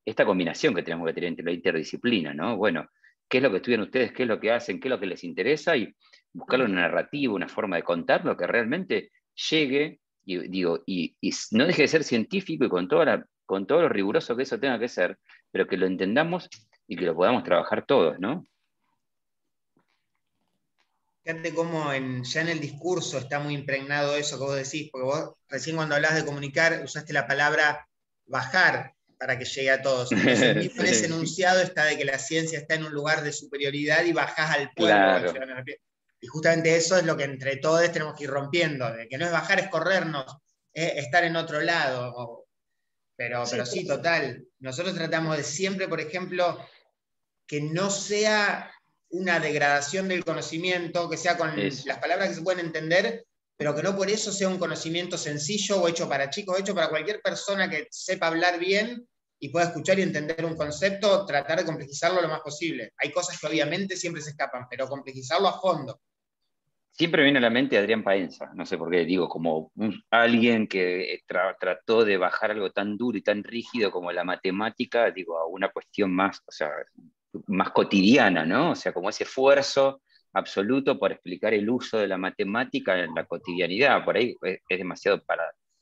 esta combinación que tenemos que tener entre la interdisciplina, ¿no? Bueno, ¿qué es lo que estudian ustedes? ¿Qué es lo que hacen? ¿Qué es lo que les interesa? Y buscar una narrativa, una forma de contarlo que realmente llegue y, digo, y, no deje de ser científico y con, toda con todo lo riguroso que eso tenga que ser, pero que lo entendamos y que lo podamos trabajar todos, ¿no? Fíjate cómo en, ya en el discurso está muy impregnado eso que vos decís, porque vos recién cuando hablas de comunicar usaste la palabra bajar para que llegue a todos. Entonces, en ese enunciado está de que la ciencia está en un lugar de superioridad y bajás al pueblo. Y justamente eso es lo que entre todos tenemos que ir rompiendo, de que no es bajar, es corrernos, es estar en otro lado. Pero sí, pero sí, total. Nosotros tratamos de siempre, por ejemplo, que no sea una degradación del conocimiento, que sea con las palabras que se pueden entender, pero que no por eso sea un conocimiento sencillo o hecho para chicos, hecho para cualquier persona que sepa hablar bien y pueda escuchar y entender un concepto, tratar de complejizarlo lo más posible. Hay cosas que obviamente siempre se escapan, pero complejizarlo a fondo. Siempre viene a la mente Adrián Paenza, no sé por qué, digo, como alguien que trató de bajar algo tan duro y tan rígido como la matemática, digo, a una cuestión más, o sea, más cotidiana, ¿no? O sea, como ese esfuerzo absoluto por explicar el uso de la matemática en la cotidianidad. Por ahí es, demasiado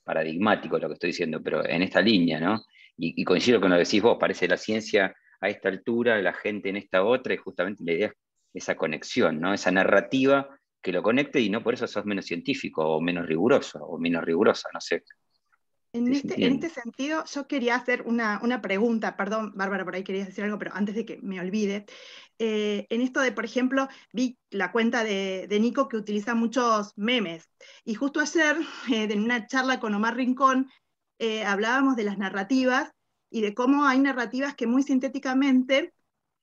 paradigmático lo que estoy diciendo, pero en esta línea, ¿no? Y, coincido con lo que decís vos, parece la ciencia a esta altura, la gente en esta otra, y justamente la idea es esa conexión, ¿no? Esa narrativa que lo conecte y no por eso sos menos científico o menos riguroso o menos rigurosa, no sé. En este, en este, sentido, yo quería hacer una, pregunta, perdón, Bárbara, por ahí querías decir algo, pero antes de que me olvide. Eh, en esto de, por ejemplo, vi la cuenta de, Nico que utiliza muchos memes. Y justo ayer, eh, en una charla con Omar Rincón, eh, hablábamos de las narrativas y de cómo hay narrativas que muy sintéticamente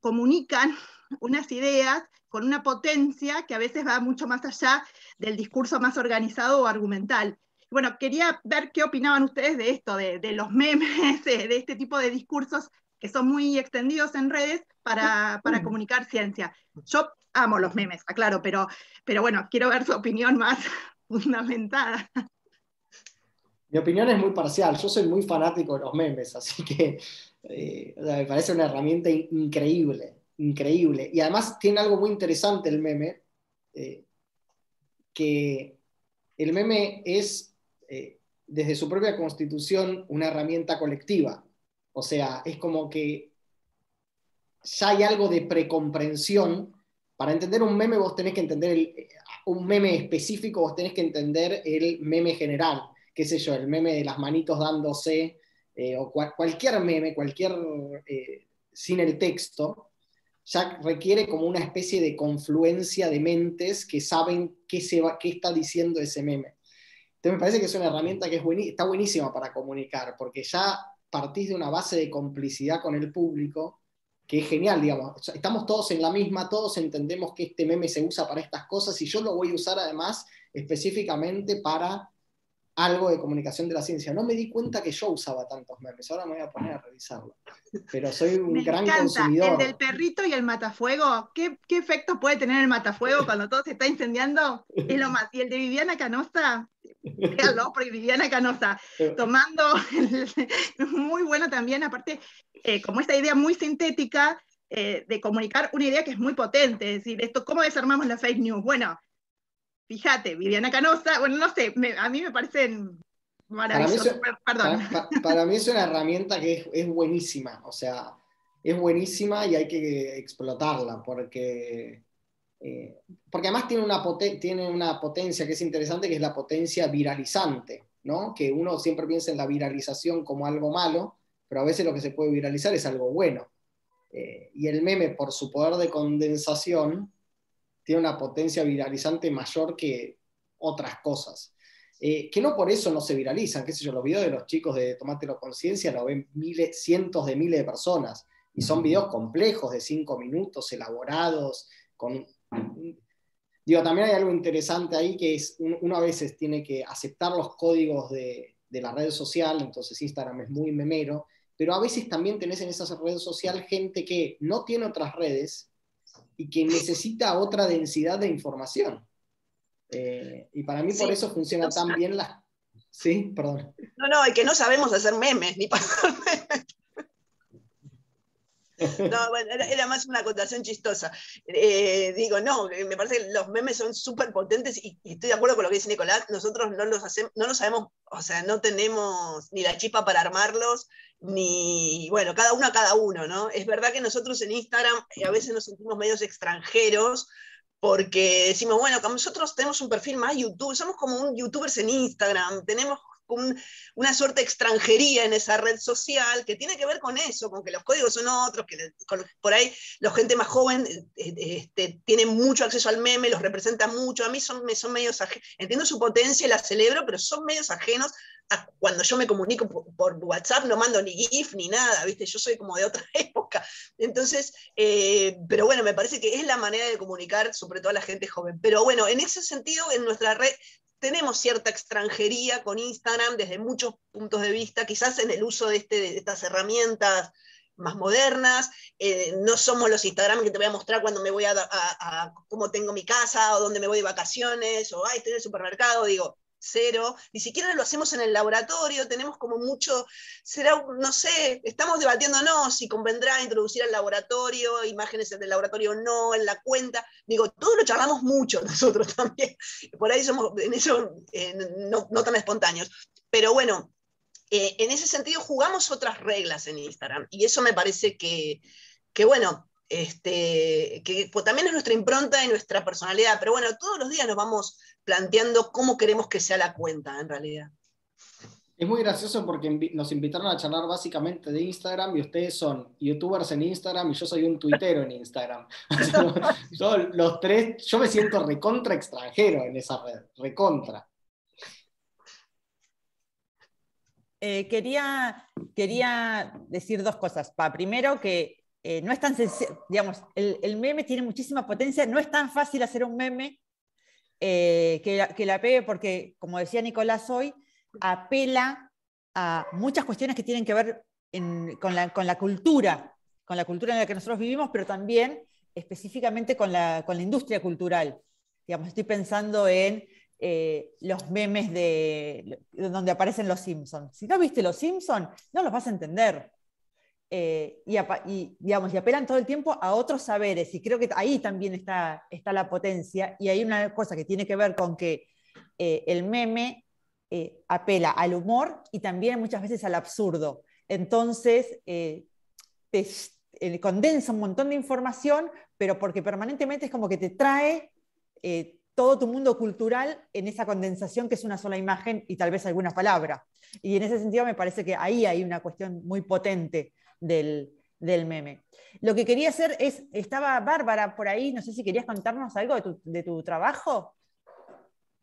comunican unas ideas con una potencia que a veces va mucho más allá del discurso más organizado o argumental. Bueno, quería ver qué opinaban ustedes de esto, de, los memes, de, este tipo de discursos que son muy extendidos en redes para, comunicar ciencia. Yo amo los memes, aclaro, pero, pero bueno, quiero ver su opinión más fundamentada. Mi opinión es muy parcial, yo soy muy fanático de los memes, así que eh, me parece una herramienta increíble, increíble. Y además tiene algo muy interesante el meme, eh, que el meme es eh, desde su propia constitución una herramienta colectiva. O sea, es como que ya hay algo de precomprensión. Para entender un meme vos tenés que entender el, un meme específico, vos tenés que entender el meme general, qué sé yo, el meme de las manitos dándose, eh, o cualquier meme, cualquier, eh, sin el texto, ya requiere como una especie de confluencia de mentes que saben qué, se va, qué está diciendo ese meme. Entonces me parece que es una herramienta que es está buenísima para comunicar, porque ya partís de una base de complicidad con el público, que es genial, digamos. Estamos todos en la misma, todos entendemos que este meme se usa para estas cosas y yo lo voy a usar además específicamente para algo de comunicación de la ciencia. No me di cuenta que yo usaba tantos memes, ahora me voy a poner a revisarlo. Pero soy un me gran encanta. consumidor. El del perrito y el matafuego, ¿qué, ¿qué, efecto puede tener el matafuego cuando todo se está incendiando? Es lo más. Y el de Viviana Canosa, Véanlo, porque Viviana Canosa, tomando, muy bueno también, aparte, eh, como esta idea muy sintética eh, de comunicar una idea que es muy potente, es decir, esto, ¿cómo desarmamos la fake news? Bueno, fíjate, Viviana Canosa, bueno, no sé, a mí me parecen maravillosos, para mí, para, mí es una herramienta que es, es buenísima, o sea, es buenísima y hay que explotarla, porque eh, porque además tiene una, tiene una potencia que es interesante, que es la potencia viralizante, ¿no? que uno siempre piensa en la viralización como algo malo, pero a veces lo que se puede viralizar es algo bueno. Eh, y el meme, por su poder de condensación, tiene una potencia viralizante mayor que otras cosas. Eh, que no por eso no se viralizan, qué sé yo, los videos de los chicos de Tomátelo Conciencia lo ven miles, cientos de miles de personas, y son videos complejos de cinco minutos, elaborados, con Digo, también hay algo interesante ahí que es, uno a veces tiene que aceptar los códigos de, la red social, entonces Instagram es muy memero, pero a veces también tenés en esa red social gente que no tiene otras redes y que necesita otra densidad de información. Eh, y para mí por eso funciona tan bien la... Sí, perdón. No, no, y que no sabemos hacer memes, ni pasar memes. No, era, más una acotación chistosa. Eh, digo, no, me parece que los memes son súper potentes y, estoy de acuerdo con lo que dice Nicolás, nosotros no los, hacemos, no los sabemos, o sea, no tenemos ni la chispa para armarlos, ni, bueno, cada uno a cada uno, ¿no? Es verdad que nosotros en Instagram eh, a veces nos sentimos medios extranjeros porque decimos, bueno, nosotros tenemos un perfil más YouTube, somos como un youtubers en Instagram, tenemos una suerte de extranjería en esa red social que tiene que ver con eso, con que los códigos son otros, que por ahí la gente más joven eh, eh, este, tiene mucho acceso al meme, los representa mucho, a mí son, son medios ajenos, entiendo su potencia y la celebro, pero son medios ajenos a cuando yo me comunico por, WhatsApp, no mando ni GIF ni nada, ¿viste? Yo soy como de otra época. Entonces, eh, pero bueno, me parece que es la manera de comunicar, sobre todo a la gente joven. Pero bueno, en ese sentido, en nuestra red tenemos cierta extranjería con Instagram desde muchos puntos de vista, quizás en el uso de, este, estas herramientas más modernas, eh, no somos los Instagram que te voy a mostrar cuando me voy a, cómo tengo mi casa o dónde me voy de vacaciones o ay, estoy en el supermercado, digo, cero, ni siquiera lo hacemos en el laboratorio, tenemos como mucho, será, no sé, estamos debatiéndonos si convendrá introducir al laboratorio, imágenes del laboratorio o no, en la cuenta, digo, todo lo charlamos mucho nosotros también, por ahí somos en eso eh, no, tan espontáneos, pero bueno, eh, en ese sentido jugamos otras reglas en Instagram y eso me parece que, que bueno, este, que pues, también es nuestra impronta y nuestra personalidad, pero bueno, todos los días nos vamos planteando cómo queremos que sea la cuenta en realidad. Es muy gracioso porque nos invitaron a charlar básicamente de Instagram y ustedes son youtubers en Instagram y yo soy un tuitero en Instagram. yo, los tres, yo me siento recontra extranjero en esa red, recontra. Eh, quería, quería decir dos cosas. Pa, primero que eh, no es tan sencillo, digamos, el, meme tiene muchísima potencia, no es tan fácil hacer un meme eh, que, la, que, pegue porque, como decía Nicolás hoy, apela a muchas cuestiones que tienen que ver con, la, con, la, cultura, con la cultura en la que nosotros vivimos, pero también específicamente con la, con la industria cultural. Digamos, estoy pensando en eh, los memes de donde aparecen los Simpsons. Si no viste los Simpsons, no los vas a entender. Eh, y, digamos, y apelan todo el tiempo a otros saberes, y creo que ahí también está, está la potencia, y hay una cosa que tiene que ver con que eh, el meme eh, apela al humor y también muchas veces al absurdo. Entonces, te condensa un montón de información, pero porque permanentemente es como que te trae todo tu mundo cultural en esa condensación que es una sola imagen y tal vez alguna palabra. Y en ese sentido me parece que ahí hay una cuestión muy potente del, meme. Lo que quería hacer es, estaba Bárbara por ahí, no sé si querías contarnos algo de tu, trabajo.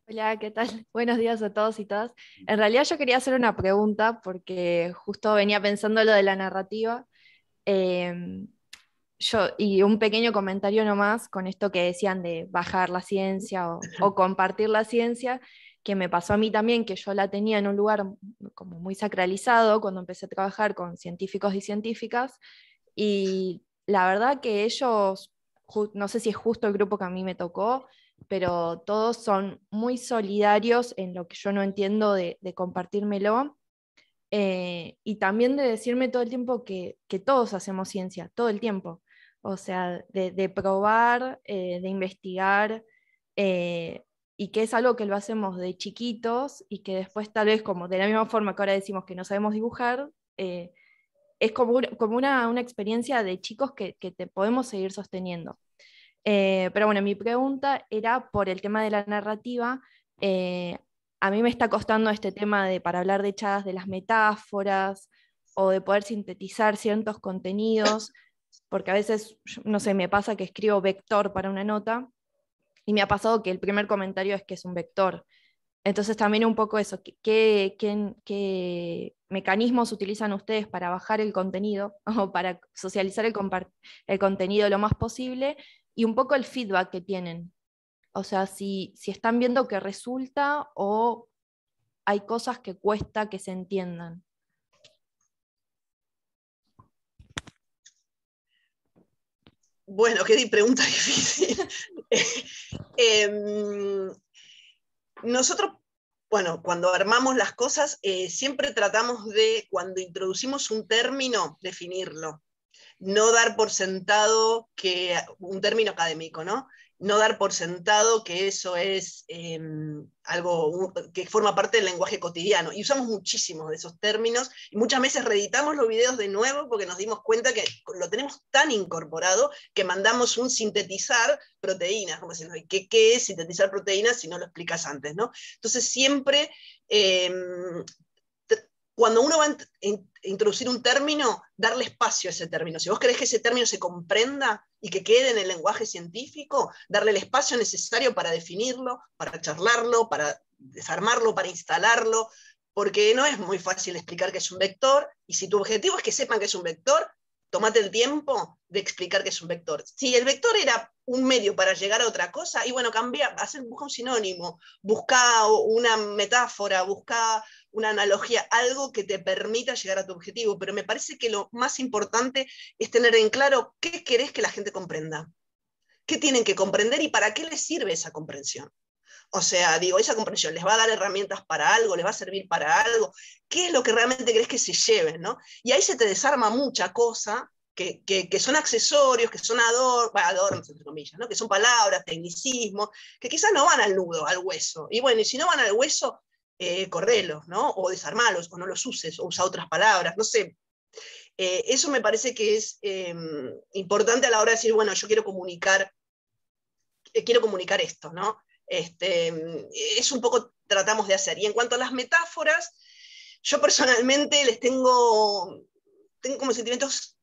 Hola, ¿qué tal? Buenos días a todos y todas. En realidad yo quería hacer una pregunta porque justo venía pensando lo de la narrativa. Em, yo, y un pequeño comentario nomás con esto que decían de bajar la ciencia o compartir la ciencia que me pasó a mí también, que yo la tenía en un lugar como muy sacralizado cuando empecé a trabajar con científicos y científicas, y la verdad que ellos, no sé si es justo el grupo que a mí me tocó, pero todos son muy solidarios en lo que yo no entiendo de, compartírmelo. Eh, y también de decirme todo el tiempo que, todos hacemos ciencia, todo el tiempo. O sea, de, probar, eh, de investigar, eh, y que es algo que lo hacemos de chiquitos y que después tal vez como de la misma forma que ahora decimos que no sabemos dibujar, es como, como una, una, experiencia de chicos que, que te podemos seguir sosteniendo. Eh, pero bueno, mi pregunta era por el tema de la narrativa. Eh, a mí me está costando este tema de, para hablar de echadas, de las metáforas o de poder sintetizar ciertos contenidos, porque a veces, no sé, me pasa que escribo vector para una nota y me ha pasado que el primer comentario es que es un vector. Entonces también un poco eso, ¿qué, mecanismos utilizan ustedes para bajar el contenido o para socializar el, contenido lo más posible? y un poco el feedback que tienen. O sea, si están viendo que resulta o hay cosas que cuesta que se entiendan. Bueno, qué pregunta difícil. Em, nosotros, bueno, cuando armamos las cosas, eh, siempre tratamos de, cuando introducimos un término, definirlo no dar por sentado que, un término académico, ¿no? No dar por sentado que eso es em, algo que forma parte del lenguaje cotidiano. Y usamos muchísimos de esos términos y muchas veces reeditamos los videos de nuevo porque nos dimos cuenta que lo tenemos tan incorporado que mandamos un sintetizar proteínas, como diciendo, ¿qué, ¿qué es sintetizar proteínas si no lo explicas antes? ¿no? Entonces siempre em, cuando uno va a introducir un término, darle espacio a ese término. Si vos querés que ese término se comprenda y que quede en el lenguaje científico, darle el espacio necesario para definirlo, para charlarlo, para desarmarlo, para instalarlo, porque no es muy fácil explicar que es un vector, y si tu objetivo es que sepan que es un vector, tomate el tiempo de explicar que es un vector. Si el vector era un medio para llegar a otra cosa, y bueno, cambia, hacer, busca un sinónimo, busca una metáfora, busca una analogía, algo que te permita llegar a tu objetivo. Pero me parece que lo más importante es tener en claro qué querés que la gente comprenda. ¿Qué tienen que comprender y para qué les sirve esa comprensión? O sea, digo, esa comprensión les va a dar herramientas para algo, les va a servir para algo. ¿Qué es lo que realmente querés que se lleven? ¿no? Y ahí se te desarma mucha cosa que, son accesorios, que son adornos, entre comillas, ¿no? que son palabras, tecnicismos, que quizás no van al nudo, al hueso. Y bueno, y si no van al hueso, eh, correlos, ¿no? o desarmalos, o no los uses, o usa otras palabras, no sé. Eh, eso me parece que es em, importante a la hora de decir, bueno, yo quiero comunicar, eh, quiero comunicar esto, ¿no? Este, es un poco tratamos de hacer. Y en cuanto a las metáforas, yo personalmente les tengo, tengo como sentimientos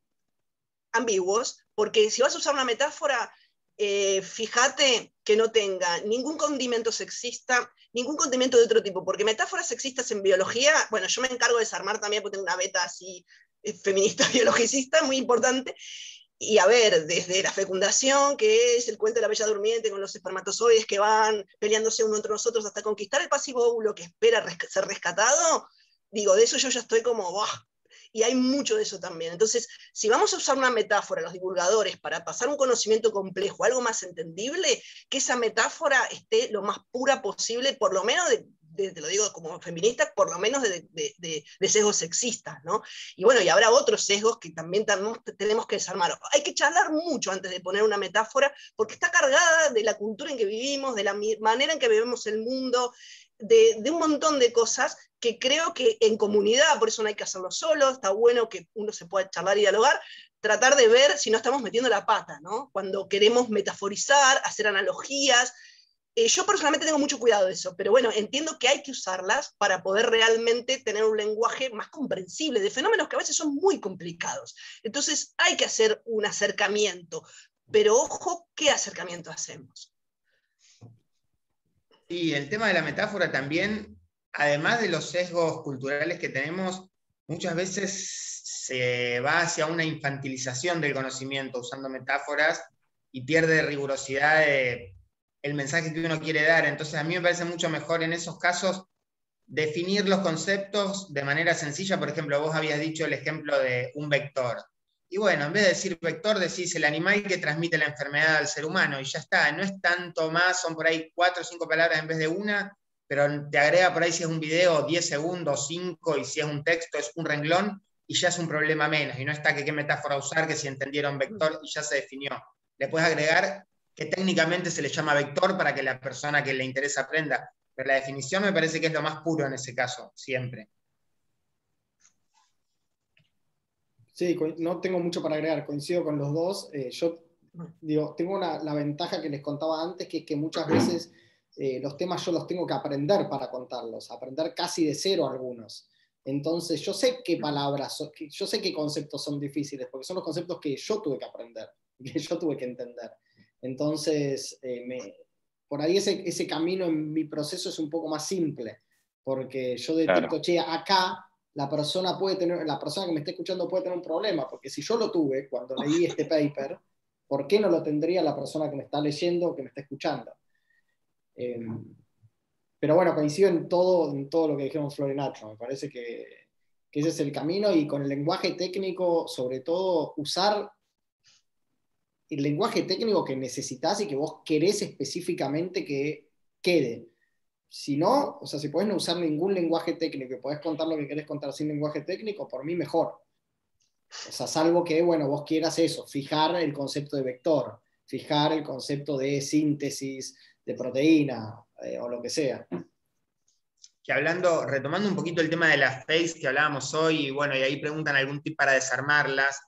ambiguos, porque si vas a usar una metáfora, eh, fíjate que no tenga ningún condimento sexista, ningún condimento de otro tipo, porque metáforas sexistas en biología, bueno, yo me encargo de desarmar también porque tengo una beta así eh, feminista biologicista muy importante, y a ver, desde la fecundación, que es el cuento de la bella durmiente con los espermatozoides que van peleándose uno entre nosotros hasta conquistar el pasivo óvulo que espera ser rescatado, digo, de eso yo ya estoy como, ¡buah! y hay mucho de eso también. Entonces, si vamos a usar una metáfora, los divulgadores, para pasar un conocimiento complejo, algo más entendible, que esa metáfora esté lo más pura posible, por lo menos de, te lo digo como feminista, por lo menos de, de, sesgos sexistas, ¿no? Y bueno, y habrá otros sesgos que también tenemos que desarmar. Hay que charlar mucho antes de poner una metáfora, porque está cargada de la cultura en que vivimos, de la manera en que vivimos el mundo, de, un montón de cosas que creo que en comunidad, por eso no hay que hacerlo solo, está bueno que uno se pueda charlar y dialogar, tratar de ver si no estamos metiendo la pata, ¿no? Cuando queremos metaforizar, hacer analogías, eh, yo personalmente tengo mucho cuidado de eso, pero bueno, entiendo que hay que usarlas para poder realmente tener un lenguaje más comprensible de fenómenos que a veces son muy complicados. Entonces hay que hacer un acercamiento, pero ojo, ¿qué acercamiento hacemos? Y el tema de la metáfora también, además de los sesgos culturales que tenemos, muchas veces se va hacia una infantilización del conocimiento usando metáforas y pierde rigurosidad de el mensaje que uno quiere dar. Entonces a mí me parece mucho mejor en esos casos definir los conceptos de manera sencilla. Por ejemplo, vos habías dicho el ejemplo de un vector. Y bueno, en vez de decir vector, decís el animal que transmite la enfermedad al ser humano y ya está. No es tanto más, son por ahí cuatro o cinco palabras en vez de una, pero te agrega por ahí si es un video 10 segundos, 5, y si es un texto es un renglón, y ya es un problema menos. Y no está que qué metáfora usar, que si entendieron vector y ya se definió. Le puedes agregar que técnicamente se le llama vector para que la persona que le interesa aprenda. Pero la definición me parece que es lo más puro en ese caso, siempre. Sí, no tengo mucho para agregar, coincido con los dos. Eh, yo digo, tengo la ventaja que les contaba antes, que es que muchas veces eh, los temas yo los tengo que aprender para contarlos, aprender casi de cero algunos. Entonces yo sé qué palabras, yo sé qué conceptos son difíciles, porque son los conceptos que yo tuve que aprender, que yo tuve que entender. Entonces, eh, por ahí ese, ese camino en mi proceso es un poco más simple, porque yo detecto, che, acá la persona puede tener, la persona que me está escuchando puede tener un problema, porque si yo lo tuve cuando leí este paper, ¿por qué no lo tendría la persona que me está leyendo o que me está escuchando? Em, pero bueno, coincido en todo, en todo lo que dijeron Flor y Nacho, me parece que, que ese es el camino y con el lenguaje técnico, sobre todo, usar el lenguaje técnico que necesitas y que vos querés específicamente que quede. Si no, o sea, si podés no usar ningún lenguaje técnico y podés contar lo que querés contar sin lenguaje técnico, por mí mejor. O sea, salvo que, bueno, vos quieras eso, fijar el concepto de vector, fijar el concepto de síntesis de proteína eh, o lo que sea. Que hablando, retomando un poquito el tema de las face que hablábamos hoy, y bueno, y ahí preguntan algún tip para desarmarlas,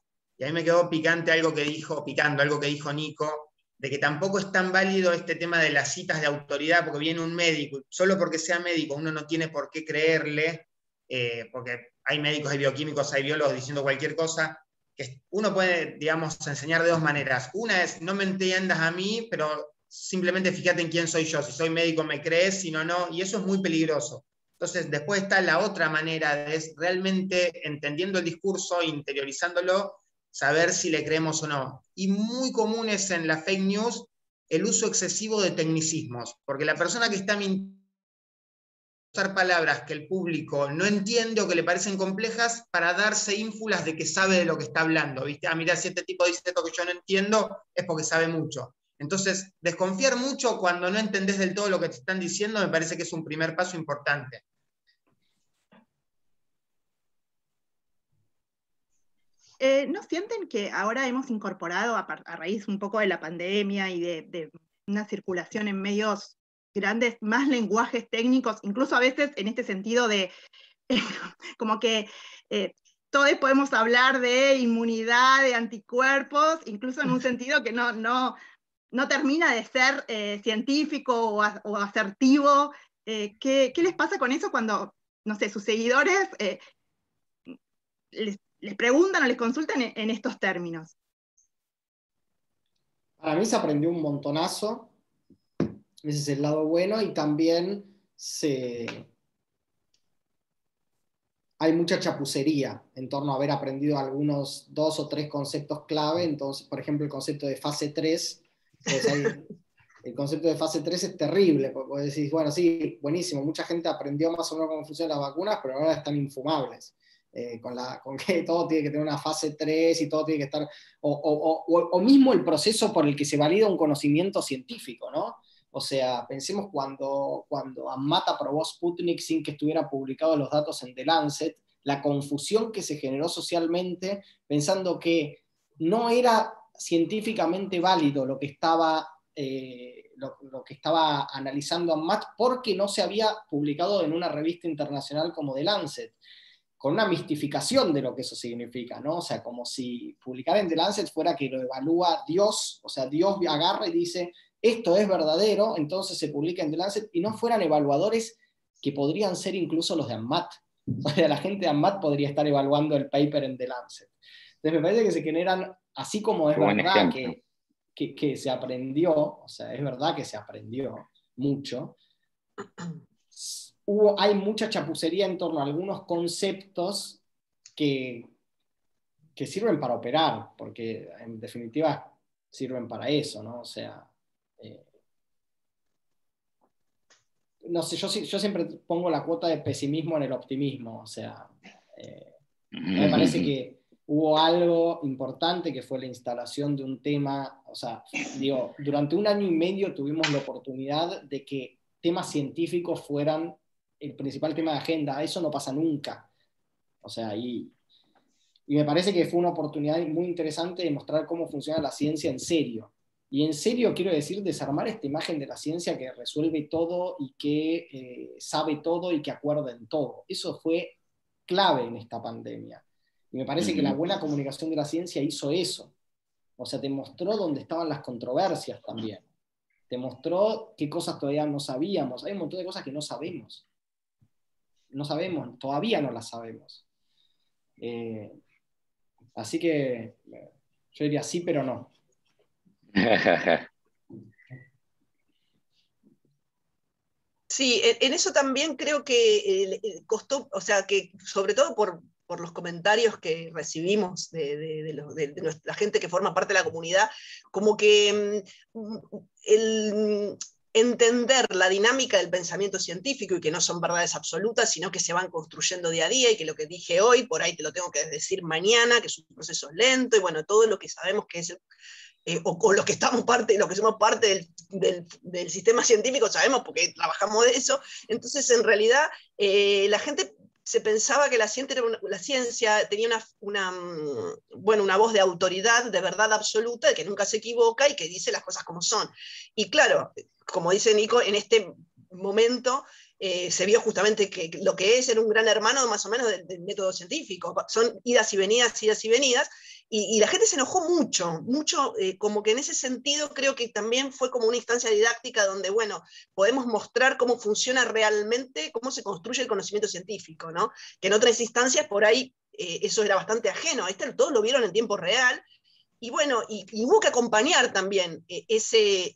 y ahí me quedó picante algo que dijo, picando algo que dijo Nico, de que tampoco es tan válido este tema de las citas de autoridad, porque viene un médico, solo porque sea médico uno no tiene por qué creerle, eh, porque hay médicos, hay bioquímicos, hay biólogos diciendo cualquier cosa, que uno puede, digamos, enseñar de dos maneras. Una es, no me entiendas a mí, pero simplemente fíjate en quién soy yo, si soy médico me crees, si no, no, y eso es muy peligroso. Entonces, después está la otra manera, es realmente entendiendo el discurso, interiorizándolo, saber si le creemos o no. Y muy común es en la fake news el uso excesivo de tecnicismos, porque la persona que está mintiendo usar palabras que el público no entiende o que le parecen complejas para darse ínfulas de que sabe de lo que está hablando. ¿viste? Ah, mira, si este tipo dice esto que yo no entiendo, es porque sabe mucho. Entonces, desconfiar mucho cuando no entendés del todo lo que te están diciendo me parece que es un primer paso importante. Eh, ¿No sienten que ahora hemos incorporado, a, raíz un poco de la pandemia y de, una circulación en medios grandes, más lenguajes técnicos, incluso a veces en este sentido de como que eh, todos podemos hablar de inmunidad, de anticuerpos, incluso en un sentido que no, no, no termina de ser eh, científico o, asertivo. ¿qué, les pasa con eso cuando, no sé, sus seguidores les, les preguntan o les consultan en, estos términos? Para mí se aprendió un montonazo, ese es el lado bueno, y también se... hay mucha chapucería en torno a haber aprendido algunos dos o tres conceptos clave, entonces, por ejemplo, el concepto de fase 3, pues el concepto de fase 3 es terrible, porque decís, bueno, sí, buenísimo, mucha gente aprendió más o menos cómo funcionan las vacunas, pero ahora están infumables. Eh, con, la, con que todo tiene que tener una fase 3 y todo tiene que estar, o, o, mismo el proceso por el que se valida un conocimiento científico, ¿no? O sea, pensemos cuando, cuando Amat aprobó Sputnik sin que estuvieran publicados los datos en The Lancet, la confusión que se generó socialmente pensando que no era científicamente válido lo que estaba, eh, lo, que estaba analizando Amat porque no se había publicado en una revista internacional como The Lancet con una mistificación de lo que eso significa, ¿no? O sea, como si publicar en The Lancet fuera que lo evalúa Dios, o sea, Dios agarra y dice, esto es verdadero, entonces se publica en The Lancet, y no fueran evaluadores que podrían ser incluso los de AMAT. O sea, la gente de AMAT podría estar evaluando el paper en The Lancet. Entonces me parece que se generan, así como es verdad que, que, que se aprendió, o sea, es verdad que se aprendió mucho, hay mucha chapucería en torno a algunos conceptos que, que sirven para operar, porque en definitiva sirven para eso, ¿no? O sea, eh, no sé, yo, yo siempre pongo la cuota de pesimismo en el optimismo, o sea, eh, me parece que hubo algo importante que fue la instalación de un tema, o sea, digo, durante un año y medio tuvimos la oportunidad de que temas científicos fueran el principal tema de agenda. Eso no pasa nunca. O sea, y, y me parece que fue una oportunidad muy interesante de mostrar cómo funciona la ciencia en serio. Y en serio quiero decir desarmar esta imagen de la ciencia que resuelve todo y que eh, sabe todo y que acuerda en todo. Eso fue clave en esta pandemia. Y me parece que la buena comunicación de la ciencia hizo eso. O sea, te mostró dónde estaban las controversias también. Te mostró qué cosas todavía no sabíamos. Hay un montón de cosas que no sabemos. No sabemos, todavía no las sabemos. Eh, así que yo diría sí, pero no. Sí, en eso también creo que costó, o sea, que sobre todo por, por los comentarios que recibimos de, la gente que forma parte de la comunidad, como que mm, el entender la dinámica del pensamiento científico y que no son verdades absolutas, sino que se van construyendo día a día y que lo que dije hoy, por ahí te lo tengo que decir mañana, que es un proceso lento y bueno, todo lo que sabemos que es eh, o con los que estamos parte, los que somos parte del, del, sistema científico, sabemos porque trabajamos de eso, entonces en realidad eh, la gente se pensaba que la ciencia, tenía una, una, mm, una voz de autoridad, de verdad absoluta, que nunca se equivoca y que dice las cosas como son. Y claro, como dice Nico, en este momento eh, se vio justamente que lo que es ser un gran hermano más o menos del, del método científico. Son idas y venidas, idas y venidas, y, la gente se enojó mucho, mucho, eh, como que en ese sentido creo que también fue como una instancia didáctica donde, bueno, podemos mostrar cómo funciona realmente, cómo se construye el conocimiento científico, ¿no? Que en otras instancias por ahí eh, eso era bastante ajeno, este todos lo vieron en tiempo real, y bueno, y, hubo que acompañar también eh, ese,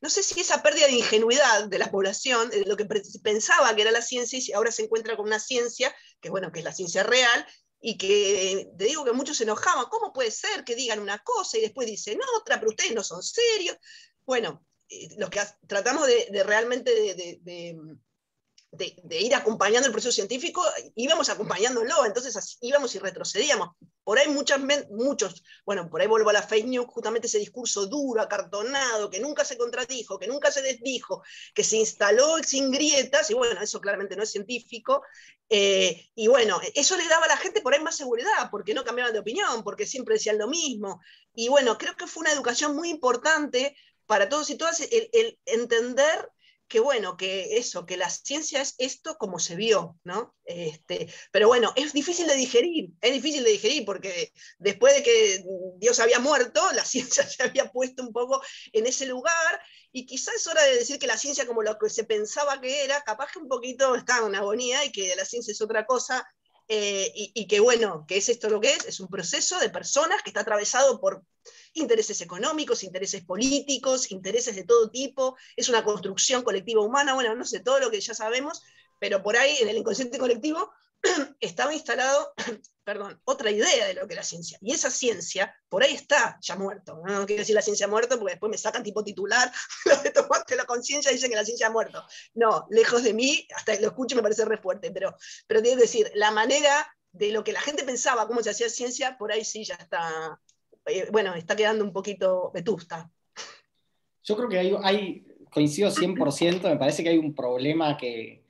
no sé si esa pérdida de ingenuidad de la población, de lo que pensaba que era la ciencia y ahora se encuentra con una ciencia, que bueno, que es la ciencia real, y que te digo que muchos se enojaban, ¿cómo puede ser que digan una cosa y después dicen otra, pero ustedes no son serios? Bueno, eh, los que tratamos de, realmente de, de, ir acompañando el proceso científico, íbamos acompañándolo, entonces así, íbamos y retrocedíamos. Por ahí muchas, muchos, bueno, por ahí vuelvo a la fake news, justamente ese discurso duro, acartonado, que nunca se contradijo, que nunca se desdijo, que se instaló sin grietas, y bueno, eso claramente no es científico, eh, y bueno, eso le daba a la gente por ahí más seguridad, porque no cambiaban de opinión, porque siempre decían lo mismo. Y bueno, creo que fue una educación muy importante para todos y todas el entender que bueno, que eso, que la ciencia es esto como se vio, ¿no? Este, pero bueno, es difícil de digerir, es difícil de digerir porque después de que Dios había muerto, la ciencia se había puesto un poco en ese lugar y quizás es hora de decir que la ciencia como lo que se pensaba que era, capaz que un poquito está en agonía y que la ciencia es otra cosa eh, y, que bueno, que es esto lo que es, es un proceso de personas que está atravesado por intereses económicos, intereses políticos, intereses de todo tipo, es una construcción colectiva humana, bueno, no sé, todo lo que ya sabemos, pero por ahí en el inconsciente colectivo estaba instalado, perdón, otra idea de lo que es la ciencia. Y esa ciencia, por ahí está ya muerto. No, quiero decir la ciencia muerta porque después me sacan tipo titular, lo de tomarte la conciencia dicen que la ciencia ha muerto. No, lejos de mí, hasta lo escucho me parece re fuerte, pero, pero que decir, la manera de lo que la gente pensaba, cómo se hacía ciencia, por ahí sí ya está, eh, bueno, está quedando un poquito vetusta. Yo creo que hay, hay coincido 100%, me parece que hay un problema que,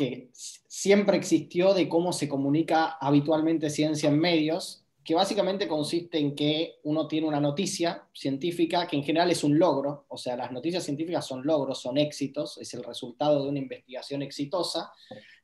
que siempre existió de cómo se comunica habitualmente ciencia en medios, que básicamente consiste en que uno tiene una noticia científica que en general es un logro, o sea, las noticias científicas son logros, son éxitos, es el resultado de una investigación exitosa,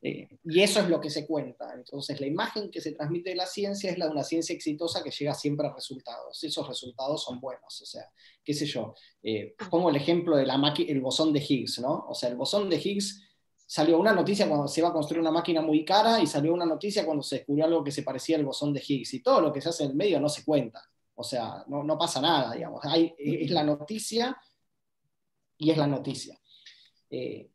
eh, y eso es lo que se cuenta. Entonces, la imagen que se transmite de la ciencia es la de una ciencia exitosa que llega siempre a resultados. Esos resultados son buenos, o sea, qué sé yo. Eh, pongo el ejemplo del el bosón de Higgs, ¿no? O sea, el bosón de Higgs salió una noticia cuando se iba a construir una máquina muy cara y salió una noticia cuando se descubrió algo que se parecía al bosón de Higgs. Y todo lo que se hace en el medio no se cuenta. O sea, no, pasa nada, digamos. Es la noticia y es la noticia. Eh,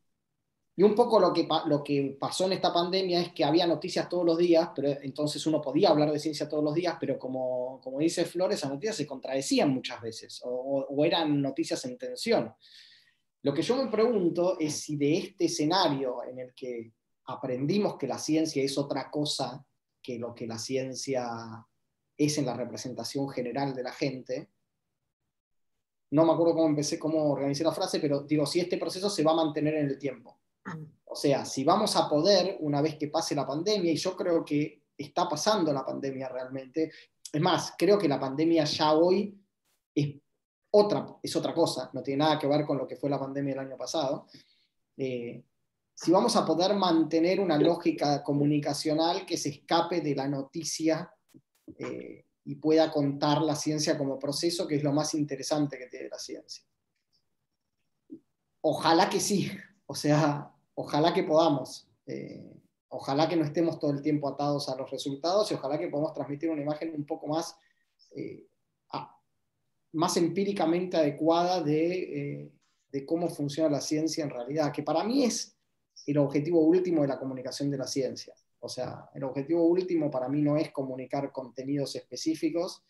y un poco lo que, lo que pasó en esta pandemia es que había noticias todos los días, pero entonces uno podía hablar de ciencia todos los días, pero como, como dice Flores, esas noticias se contradecían muchas veces o, o eran noticias en tensión. Lo que yo me pregunto es si de este escenario en el que aprendimos que la ciencia es otra cosa que lo que la ciencia es en la representación general de la gente. No me acuerdo cómo empecé, cómo organizé la frase, pero digo, si este proceso se va a mantener en el tiempo. O sea, si vamos a poder, una vez que pase la pandemia, y yo creo que está pasando la pandemia realmente, es más, creo que la pandemia ya hoy es es otra cosa, no tiene nada que ver con lo que fue la pandemia el año pasado. Eh, si vamos a poder mantener una lógica comunicacional que se escape de la noticia eh, y pueda contar la ciencia como proceso, que es lo más interesante que tiene la ciencia. Ojalá que sí, o sea, ojalá que podamos. Eh, ojalá que no estemos todo el tiempo atados a los resultados y ojalá que podamos transmitir una imagen un poco más, más empíricamente adecuada de, de, cómo funciona la ciencia en realidad, que para mí es el objetivo último de la comunicación de la ciencia. O sea, el objetivo último para mí no es comunicar contenidos específicos,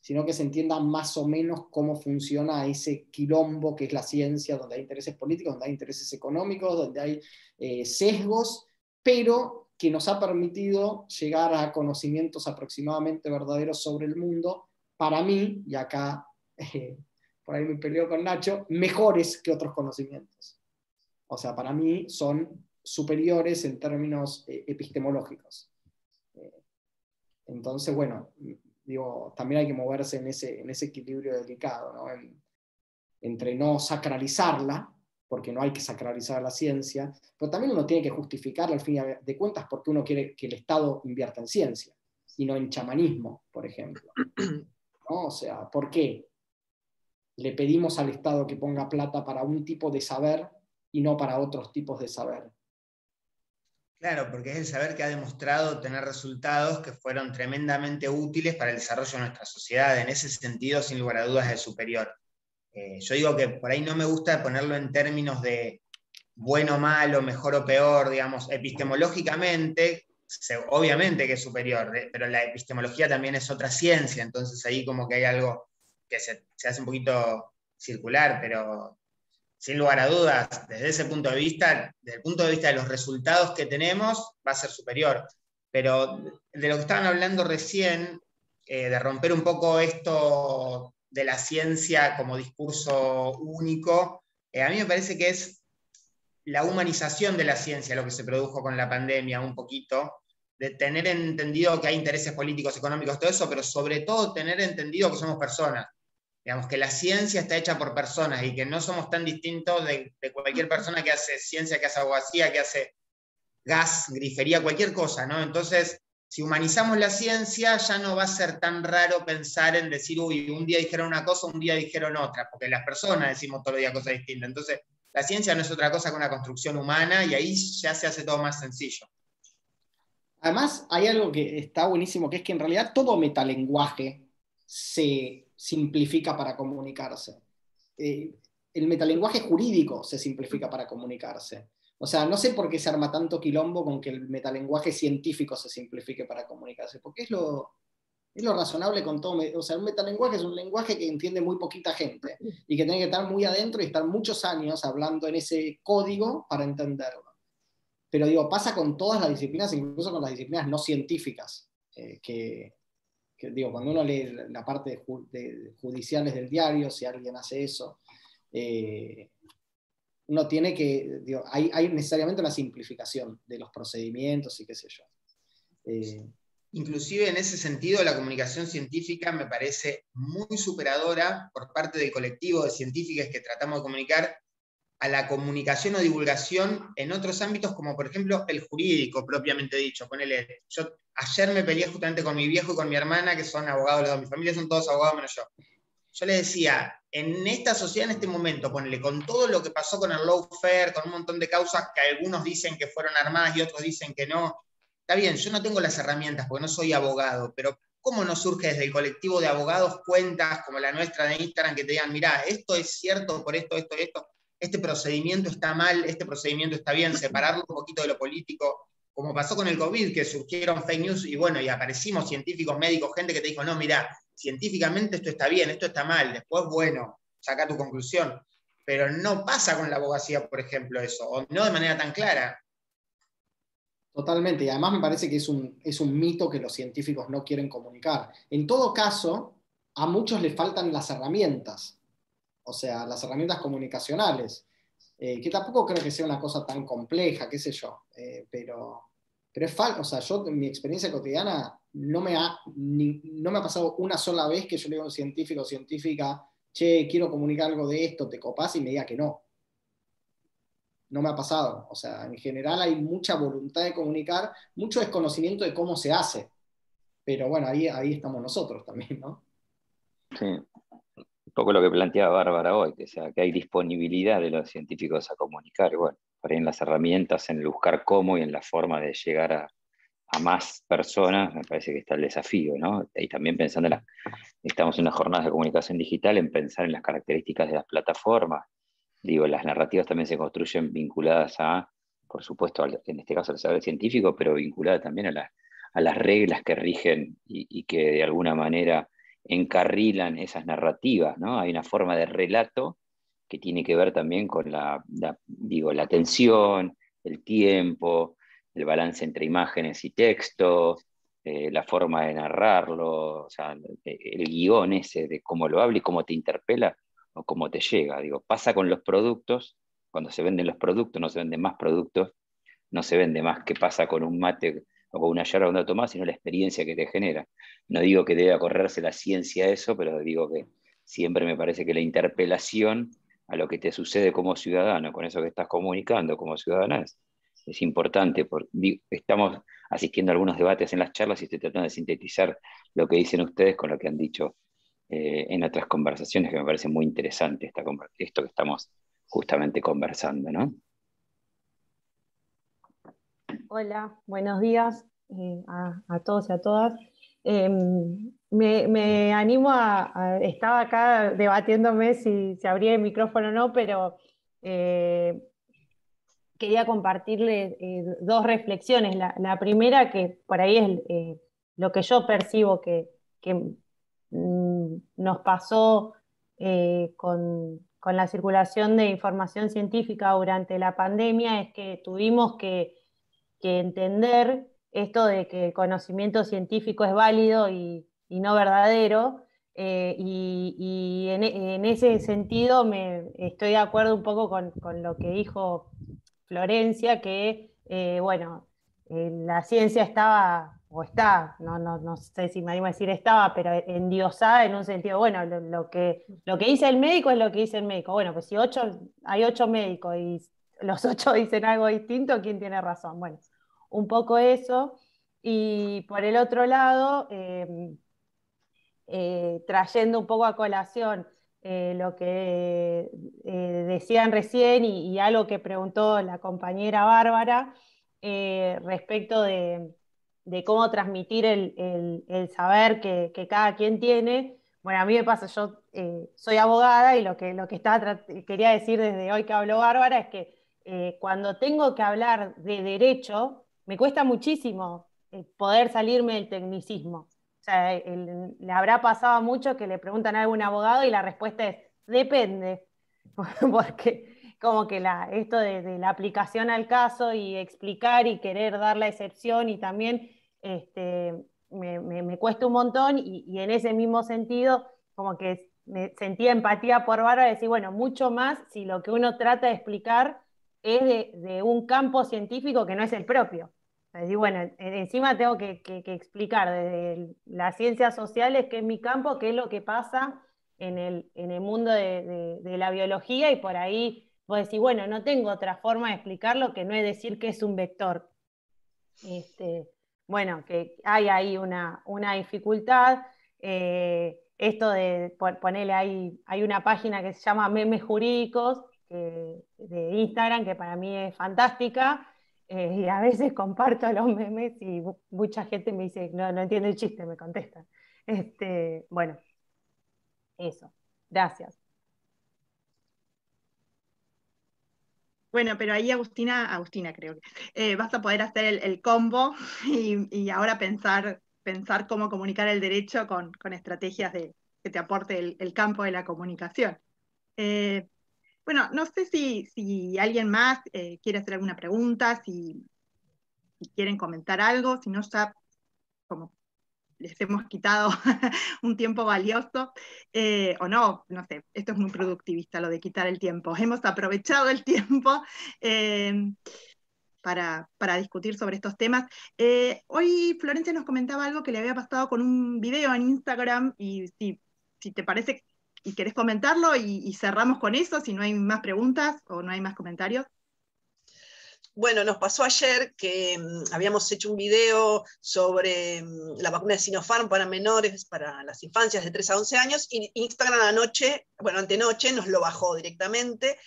sino que se entienda más o menos cómo funciona ese quilombo que es la ciencia, donde hay intereses políticos, donde hay intereses económicos, donde hay eh, sesgos, pero que nos ha permitido llegar a conocimientos aproximadamente verdaderos sobre el mundo, para mí, y acá eh, por ahí me peleo con Nacho, mejores que otros conocimientos. O sea, para mí son superiores en términos eh, epistemológicos. Eh, entonces, bueno, digo, también hay que moverse en ese, en ese equilibrio delicado, ¿no? entre no sacralizarla, porque no hay que sacralizar la ciencia, pero también uno tiene que justificar al fin de cuentas porque uno quiere que el Estado invierta en ciencia y no en chamanismo, por ejemplo. ¿No? O sea, ¿por qué le pedimos al Estado que ponga plata para un tipo de saber y no para otros tipos de saber? Claro, porque es el saber que ha demostrado tener resultados que fueron tremendamente útiles para el desarrollo de nuestra sociedad. En ese sentido, sin lugar a dudas, es superior. Eh, yo digo que por ahí no me gusta ponerlo en términos de bueno, malo, mejor o peor, digamos, epistemológicamente, obviamente que es superior, pero la epistemología también es otra ciencia, entonces ahí como que hay algo que se, se hace un poquito circular, pero sin lugar a dudas, desde ese punto de vista, desde el punto de vista de los resultados que tenemos, va a ser superior. Pero de lo que estaban hablando recién, eh, de romper un poco esto de la ciencia como discurso único, eh, a mí me parece que es la humanización de la ciencia lo que se produjo con la pandemia un poquito, de tener entendido que hay intereses políticos, económicos, todo eso, pero sobre todo tener entendido que somos personas digamos, que la ciencia está hecha por personas y que no somos tan distintos de, cualquier persona que hace ciencia, que hace abogacía, que hace gas, grifería, cualquier cosa, ¿no? Entonces, si humanizamos la ciencia, ya no va a ser tan raro pensar en decir, uy, un día dijeron una cosa, un día dijeron otra, porque las personas decimos todos los días cosas distintas. Entonces, la ciencia no es otra cosa que una construcción humana y ahí ya se hace todo más sencillo. Además, hay algo que está buenísimo, que es que en realidad todo metalenguaje se simplifica para comunicarse. Eh, el metalenguaje jurídico se simplifica para comunicarse. O sea, no sé por qué se arma tanto quilombo con que el metalenguaje científico se simplifique para comunicarse, porque es lo, es lo razonable con todo. O sea, un metalenguaje es un lenguaje que entiende muy poquita gente y que tiene que estar muy adentro y estar muchos años hablando en ese código para entenderlo. Pero digo, pasa con todas las disciplinas, incluso con las disciplinas no científicas, eh, que, digo, cuando uno lee la parte de, judiciales del diario, si alguien hace eso, eh, uno tiene que, digo, hay, necesariamente una simplificación de los procedimientos y qué sé yo. Eh, Inclusive en ese sentido, la comunicación científica me parece muy superadora por parte del colectivo de científicas que tratamos de comunicar a la comunicación o divulgación en otros ámbitos, como por ejemplo el jurídico, propiamente dicho. Ponele, yo ayer me peleé justamente con mi viejo y con mi hermana, que son abogados, los dos, mi familia son todos abogados menos yo. Yo le decía, en esta sociedad, en este momento, ponele, con todo lo que pasó con el lawfare, con un montón de causas que algunos dicen que fueron armadas y otros dicen que no, está bien, yo no tengo las herramientas porque no soy abogado, pero ¿cómo no surge desde el colectivo de abogados cuentas como la nuestra de Instagram que te digan, mira, esto es cierto por esto, esto, esto? Este procedimiento está mal, este procedimiento está bien, separarlo un poquito de lo político, como pasó con el COVID, que surgieron fake news y bueno, y aparecimos científicos, médicos, gente que te dijo, no, mira, científicamente esto está bien, esto está mal, después, bueno, saca tu conclusión. Pero no pasa con la abogacía, por ejemplo, eso, o no de manera tan clara. Totalmente, y además me parece que es un, es un mito que los científicos no quieren comunicar. En todo caso, a muchos les faltan las herramientas, o sea, las herramientas comunicacionales, eh, que tampoco creo que sea una cosa tan compleja, qué sé yo, eh, pero, pero es falso, o sea, yo en mi experiencia cotidiana no me, ha, no me ha pasado una sola vez que yo le diga a un científico o científica, che, quiero comunicar algo de esto, te copás y me diga que no no me ha pasado. O sea, en general hay mucha voluntad de comunicar, mucho desconocimiento de cómo se hace. Pero bueno, ahí, ahí estamos nosotros también, ¿no? Sí. Poco lo que planteaba Bárbara hoy, que, que hay disponibilidad de los científicos a comunicar. Bueno, por ahí en las herramientas, en el buscar cómo y en la forma de llegar a, más personas, me parece que está el desafío, ¿no? Y también pensando en la, estamos en una jornada de comunicación digital, en pensar en las características de las plataformas, Digo, las narrativas también se construyen vinculadas a, por supuesto, en este caso al saber científico, pero vinculadas también a, las reglas que rigen y, que de alguna manera encarrilan esas narrativas, ¿no? Hay una forma de relato que tiene que ver también con la, digo, la atención, el tiempo, el balance entre imágenes y texto, eh, la forma de narrarlo, o sea, el, el guion ese de cómo lo habla y cómo te interpela, o cómo te llega. Digo, pasa con los productos, cuando se venden los productos, no se venden más productos, no se vende más que pasa con un mate o con una yerba donde tomás, sino la experiencia que te genera. No digo que debe correrse la ciencia a eso, pero digo que siempre me parece que la interpelación a lo que te sucede como ciudadano, con eso que estás comunicando como ciudadana, es, importante. Estamos asistiendo a algunos debates en las charlas y estoy tratando de sintetizar lo que dicen ustedes con lo que han dicho eh, en otras conversaciones que me parece muy interesante esta, esto que estamos justamente conversando, ¿no? Hola, buenos días eh, a, todos y a todas. Em, me, animo a, Estaba acá debatiéndome si se abría el micrófono o no, pero eh, quería compartirle dos reflexiones. La, primera, que por ahí es lo que yo percibo que, Mm, nos pasó eh, con, la circulación de información científica durante la pandemia es que tuvimos que, entender esto de que el conocimiento científico es válido y, no verdadero. Eh, y, en, ese sentido me, estoy de acuerdo un poco con, lo que dijo Florencia, que eh, bueno, la ciencia estaba o está, no, no, no sé si me animo a decir estaba, pero endiosada en un sentido, bueno, lo, que, lo que dice el médico es lo que dice el médico. Bueno, pues si ocho, hay ocho médicos y los ocho dicen algo distinto, ¿quién tiene razón? Bueno, un poco eso. Y por el otro lado, em, eh, trayendo un poco a colación eh, lo que eh, decían recién y, algo que preguntó la compañera Bárbara respecto de cómo transmitir el, saber que, cada quien tiene. Bueno, a mí me pasa, yo soy abogada y lo que, lo que estaba, quería decir desde hoy que habló Bárbara es que eh, cuando tengo que hablar de derecho, me cuesta muchísimo eh, poder salirme del tecnicismo. O sea, le habrá pasado mucho que le preguntan a algún abogado y la respuesta es, depende, porque como que la, esto de, de, la aplicación al caso y explicar y querer dar la excepción y también este, me, cuesta un montón y, en ese mismo sentido, como que me sentía empatía por Bárbara, decir, bueno, mucho más si lo que uno trata de explicar es de, un campo científico que no es el propio. decir, bueno, encima tengo que, explicar desde las ciencias sociales, que es mi campo, qué es lo que pasa en el, en el mundo de, la biología y por ahí vos decís, bueno, no tengo otra forma de explicarlo que no es decir que es un vector. Este, bueno, que hay ahí una, dificultad. Eh, esto de ponerle ahí, hay una página que se llama Memes Jurídicos de Instagram que para mí es fantástica. Eh, y a veces comparto los memes y mucha gente me dice, no, no entiendo el chiste, me contesta. Este, bueno, eso. Gracias. Bueno, pero ahí Agustina, Agustina creo que eh, vas a poder hacer el, combo y, ahora pensar, pensar cómo comunicar el derecho con, estrategias de, que te aporte el, campo de la comunicación. Eh, bueno, no sé si, alguien más eh, quiere hacer alguna pregunta, si, si quieren comentar algo, si no ya como les hemos quitado un tiempo valioso, eh, o no, no sé, esto es muy productivista lo de quitar el tiempo. Hemos aprovechado el tiempo eh, para, discutir sobre estos temas. Hoy Florencia nos comentaba algo que le había pasado con un video en Instagram y si, si te parece y querés comentarlo y cerramos con eso, si no hay más preguntas o no hay más comentarios. Bueno, nos pasó ayer que mm, habíamos hecho un video sobre mm, la vacuna de Sinopharm para menores, para las infancias de 3 a 11 años, y Instagram anoche, bueno, antenoche nos lo bajó directamente,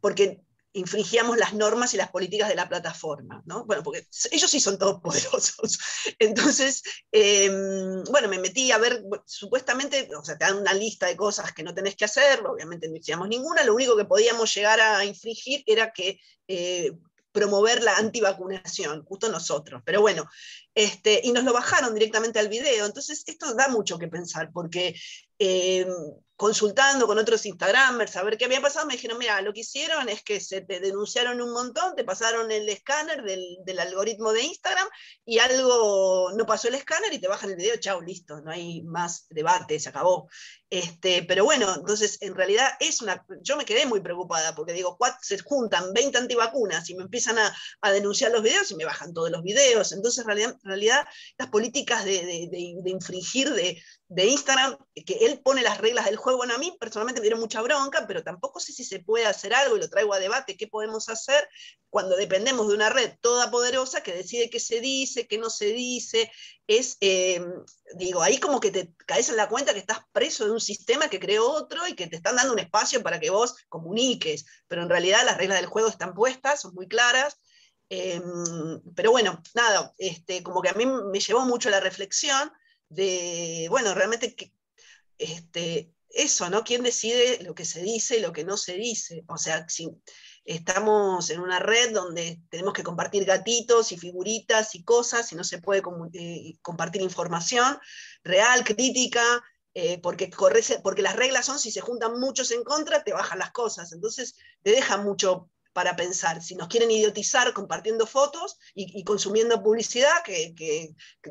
porque infringíamos las normas y las políticas de la plataforma, ¿no? Bueno, porque ellos sí son todos poderosos. Entonces, em, bueno, me metí a ver, supuestamente, o sea, te dan una lista de cosas que no tenés que hacer, obviamente no hicimos ninguna, lo único que podíamos llegar a infringir era que eh, promover la antivacunación, justo nosotros. Pero bueno, este, y nos lo bajaron directamente al video. Entonces, esto da mucho que pensar, porque eh, consultando con otros Instagramers a ver qué había pasado, me dijeron, mira, lo que hicieron es que se te denunciaron un montón, te pasaron el escáner del, algoritmo de Instagram y algo no pasó el escáner y te bajan el video, chao, listo, no hay más debate, se acabó. Este, pero bueno, entonces en realidad es una, yo me quedé muy preocupada porque digo, se juntan 20 antivacunas y me empiezan a, denunciar los videos y me bajan todos los videos. Entonces en realidad, en realidad las políticas de, de infringir de, de Instagram, que él pone las reglas del juego. Bueno, a mí personalmente me dieron mucha bronca, pero tampoco sé si se puede hacer algo y lo traigo a debate, qué podemos hacer cuando dependemos de una red toda poderosa que decide qué se dice, qué no se dice. Es, em, digo, ahí como que te caes en la cuenta que estás preso de un sistema que creó otro y que te están dando un espacio para que vos comuniques, pero en realidad las reglas del juego están puestas, son muy claras. Em, pero bueno, nada, este, como que a mí me llevó mucho la reflexión de, bueno, realmente este, eso, ¿no? ¿Quién decide lo que se dice y lo que no se dice? O sea, si estamos en una red donde tenemos que compartir gatitos y figuritas y cosas y no se puede eh, compartir información real, crítica, eh, porque, porque las reglas son, si se juntan muchos en contra, te bajan las cosas. Entonces, te deja mucho para pensar si nos quieren idiotizar compartiendo fotos y, consumiendo publicidad que,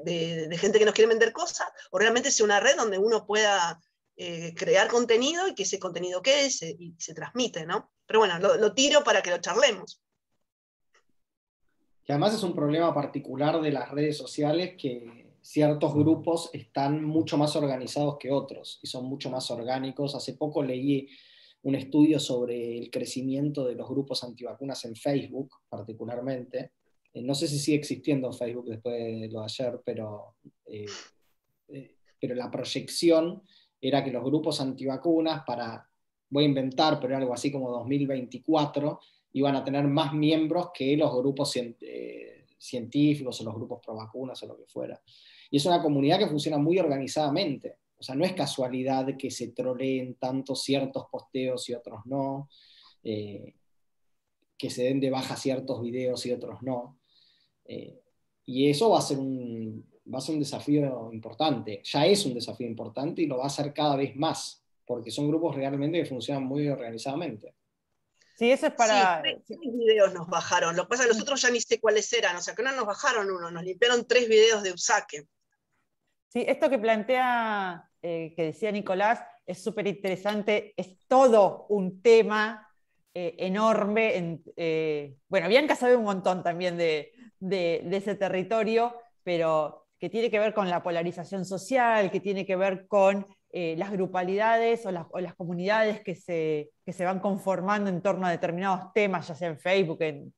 de, gente que nos quiere vender cosas, o realmente sea una red donde uno pueda eh, crear contenido y que ese contenido quede y se transmite, ¿no? Pero bueno, lo, tiro para que lo charlemos. Que además es un problema particular de las redes sociales que ciertos grupos están mucho más organizados que otros y son mucho más orgánicos. Hace poco leí un estudio sobre el crecimiento de los grupos antivacunas en Facebook, particularmente. Eh, no sé si sigue existiendo Facebook después de lo de ayer, pero, eh, eh, pero la proyección era que los grupos antivacunas, para, voy a inventar, pero algo así como 2024, iban a tener más miembros que los grupos científicos o los grupos pro vacunas o lo que fuera. Y es una comunidad que funciona muy organizadamente. O sea, no es casualidad que se troleen tanto ciertos posteos y otros no, eh, que se den de baja ciertos videos y otros no. Eh, y eso va a, ser un, va a ser un desafío importante. Ya es un desafío importante y lo va a ser cada vez más, porque son grupos realmente que funcionan muy organizadamente. Sí, eso es para. Sí, tres videos nos bajaron. Lo que pasa es que nosotros ya ni sé cuáles eran. O sea, que no nos bajaron uno, nos limpiaron tres videos de Usaque. Sí, esto que plantea eh, que decía Nicolás es súper interesante, es todo un tema eh, enorme. Eh, bueno, Bianca sabe un montón también de, ese territorio, pero que tiene que ver con la polarización social, que tiene que ver con las grupalidades o las, comunidades que se, se, van conformando en torno a determinados temas, ya sea en Facebook, en,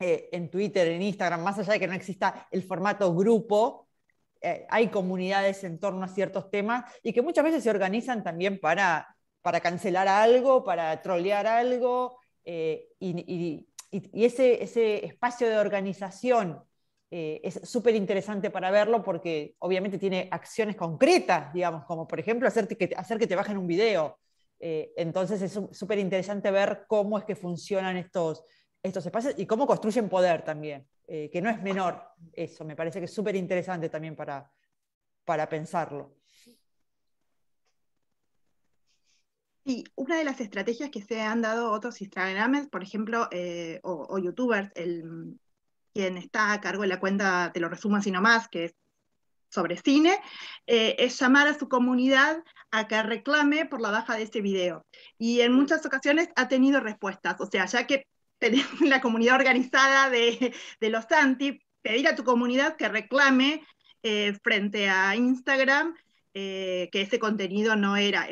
en Twitter, en Instagram, más allá de que no exista el formato grupo, eh, hay comunidades en torno a ciertos temas y que muchas veces se organizan también para, para cancelar algo, para trolear algo, eh, y, ese, ese, espacio de organización eh, es súper interesante para verlo porque obviamente tiene acciones concretas, digamos, como por ejemplo hacer que, hacer que te bajen un video. entonces es súper interesante ver cómo es que funcionan estos, estos espacios y cómo construyen poder también. Eh, que no es menor eso, me parece que es súper interesante también para, para pensarlo. Sí, una de las estrategias que se han dado otros Instagramers, por ejemplo, eh, o, youtubers, el, quien está a cargo de la cuenta, te lo resumo así nomás, que es sobre cine, eh, es llamar a su comunidad a que reclame por la baja de ese video. Y en muchas ocasiones ha tenido respuestas, o sea, ya que la comunidad organizada de, los anti, pedir a tu comunidad que reclame eh, frente a Instagram eh, que ese contenido no era.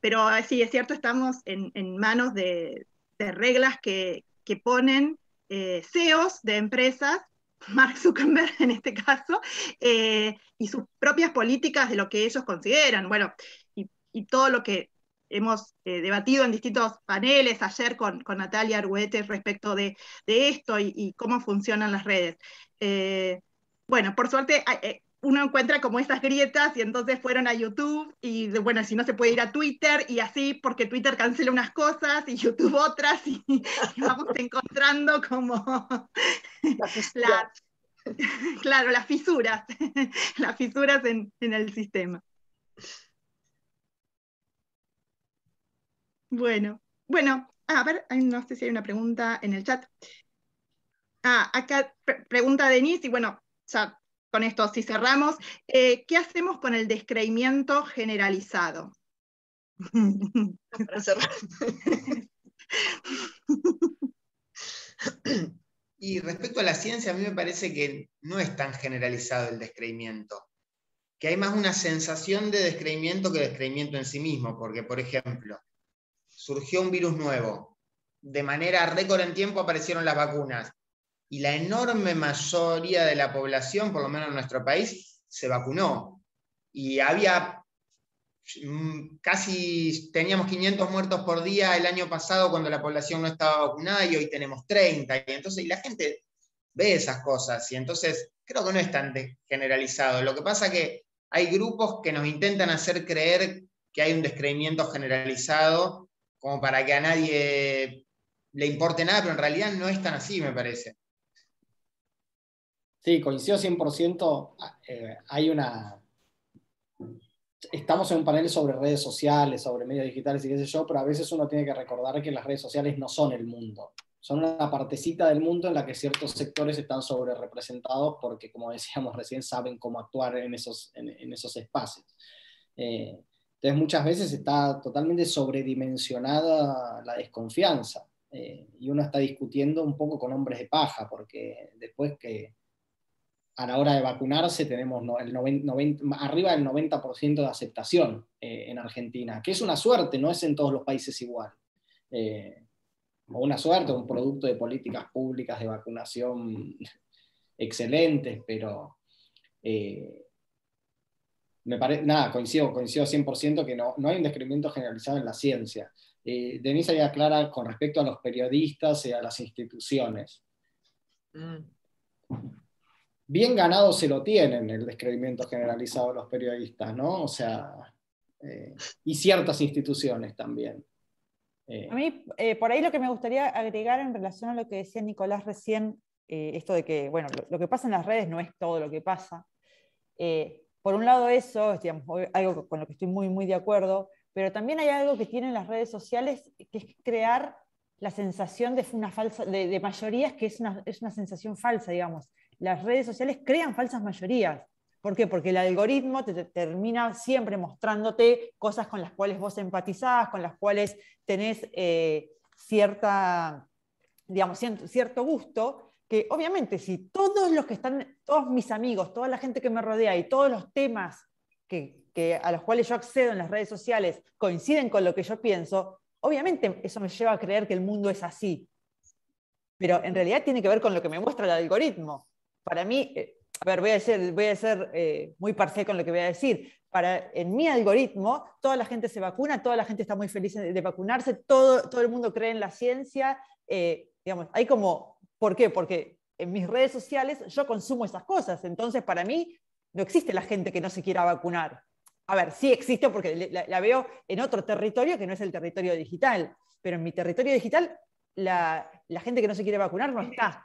Pero sí, es cierto, estamos en, manos de, reglas que, que ponen CEOs de empresas Mark Zuckerberg en este caso, eh, y sus propias políticas de lo que ellos consideran. Bueno, y, todo lo que hemos eh, debatido en distintos paneles ayer con, Natalia Arguete respecto de, esto y, cómo funcionan las redes. Eh, bueno, por suerte uno encuentra como esas grietas y entonces fueron a YouTube y bueno, si no se puede ir a Twitter y así porque Twitter cancela unas cosas y YouTube otras y, vamos encontrando como claro, las fisuras, las fisuras en, el sistema. Bueno, bueno, a ver, no sé si hay una pregunta en el chat. Ah, acá pregunta Denise y bueno, ya con esto, si cerramos, eh, ¿qué hacemos con el descreimiento generalizado? Para cerrar. Y respecto a la ciencia, a mí me parece que no es tan generalizado el descreimiento, que hay más una sensación de descreimiento que descreimiento en sí mismo, porque, por ejemplo, surgió un virus nuevo, de manera récord en tiempo aparecieron las vacunas, y la enorme mayoría de la población, por lo menos en nuestro país, se vacunó. Y había mm, casi, teníamos 500 muertos por día el año pasado cuando la población no estaba vacunada y hoy tenemos 30. Y entonces y la gente ve esas cosas y entonces creo que no es tan generalizado. Lo que pasa que hay grupos que nos intentan hacer creer que hay un descreimiento generalizado como para que a nadie le importe nada, pero en realidad no es tan así, me parece. Sí, coincido 100%. Eh, hay una. Estamos en un panel sobre redes sociales, sobre medios digitales y qué sé yo, pero a veces uno tiene que recordar que las redes sociales no son el mundo. Son una partecita del mundo en la que ciertos sectores están sobre representados porque, como decíamos recién, saben cómo actuar en esos, en, esos espacios. Eh, entonces, muchas veces está totalmente sobredimensionada la desconfianza. Eh, y uno está discutiendo un poco con hombres de paja, porque después que a la hora de vacunarse tenemos arriba del 90% de aceptación eh, en Argentina, que es una suerte, no es en todos los países igual. Eh, o una suerte, un producto de políticas públicas de vacunación excelentes, pero me parece, nada, coincido, coincido 100% que no, no hay un descubrimiento generalizado en la ciencia. Denise ahí aclara con respecto a los periodistas y a las instituciones. Mm bien ganado se lo tienen el descreimiento generalizado de los periodistas, ¿no? O sea, eh, y ciertas instituciones también. Eh, a mí, eh, por ahí lo que me gustaría agregar en relación a lo que decía Nicolás recién, esto de que, bueno, lo, que pasa en las redes no es todo lo que pasa. Por un lado eso, digamos, algo con lo que estoy muy, muy de acuerdo, pero también hay algo que tienen las redes sociales, que es crear la sensación de, una falsa, de, mayorías que es una, es una sensación falsa, digamos las redes sociales crean falsas mayorías. ¿Por qué? Porque el algoritmo te, termina siempre mostrándote cosas con las cuales vos empatizás, con las cuales tenés eh, cierta, digamos, cierto gusto, que obviamente si todos los que están, todos mis amigos, toda la gente que me rodea y todos los temas que, a los cuales yo accedo en las redes sociales coinciden con lo que yo pienso, obviamente eso me lleva a creer que el mundo es así. Pero en realidad tiene que ver con lo que me muestra el algoritmo para mí, eh, a ver, voy a ser, voy a ser eh, muy parcial con lo que voy a decir. Para, en mi algoritmo, toda la gente se vacuna, toda la gente está muy feliz de, vacunarse, todo, todo el mundo cree en la ciencia. Eh, digamos, hay como, ¿por qué? Porque en mis redes sociales yo consumo esas cosas. Entonces, para mí, no existe la gente que no se quiera vacunar. A ver, sí existe porque la veo en otro territorio que no es el territorio digital, pero en mi territorio digital la, gente que no se quiere vacunar no está.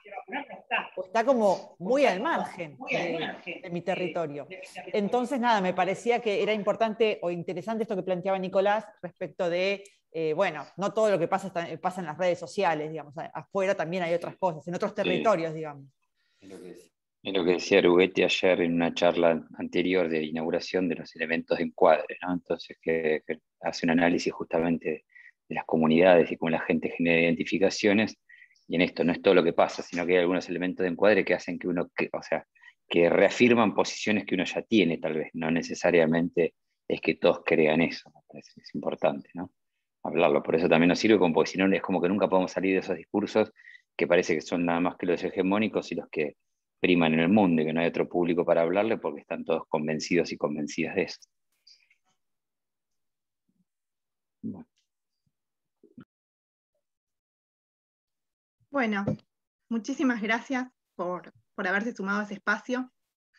está como muy al margen de, mi territorio. Entonces, nada, me parecía que era importante o interesante esto que planteaba Nicolás respecto de, eh, bueno, no todo lo que pasa pasa en las redes sociales, digamos, afuera también hay otras cosas, en otros territorios, digamos. Es lo que decía Aruguete ayer en una charla anterior de inauguración de los elementos de encuadre, ¿no? Entonces, que, hace un análisis justamente de las comunidades y cómo la gente genera identificaciones, y en esto no es todo lo que pasa, sino que hay algunos elementos de encuadre que hacen que uno, o sea, que reafirman posiciones que uno ya tiene, tal vez, no necesariamente es que todos crean eso, me parece que es importante, ¿no? Hablarlo, por eso también nos sirve, porque si no es como que nunca podemos salir de esos discursos que parece que son nada más que los hegemónicos y los que priman en el mundo y que no hay otro público para hablarle porque están todos convencidos y convencidas de eso. Bueno, muchísimas gracias por, haberse sumado a ese espacio.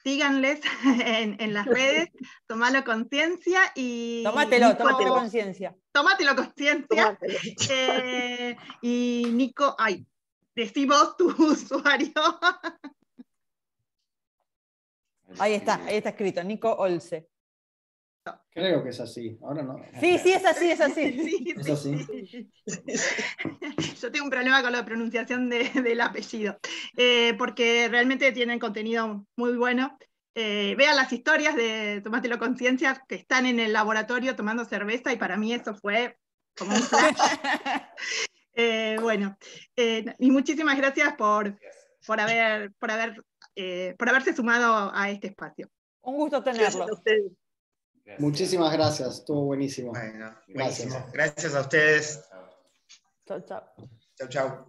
Síganles en, las redes, tomalo conciencia y. Tómatelo, tómatelo conciencia. Tómatelo conciencia. Eh, y Nico, ay, decimos tu usuario. Ahí está, ahí está escrito, Nico Olse. Creo que es así, ahora no. Sí, sí, es así, es así. Sí, es así. Yo tengo un problema con la pronunciación del apellido, eh, porque realmente tienen contenido muy bueno. Eh, vean las historias de Tomátelo Conciencia que están en el laboratorio tomando cerveza y para mí eso fue como un flash. Eh, bueno, y muchísimas gracias por, por, haber, por haber eh, por haberse sumado a este espacio. Un gusto tenerlo. Muchísimas gracias, estuvo buenísimo. Gracias. gracias a ustedes. Chao, chao. Chao, chao.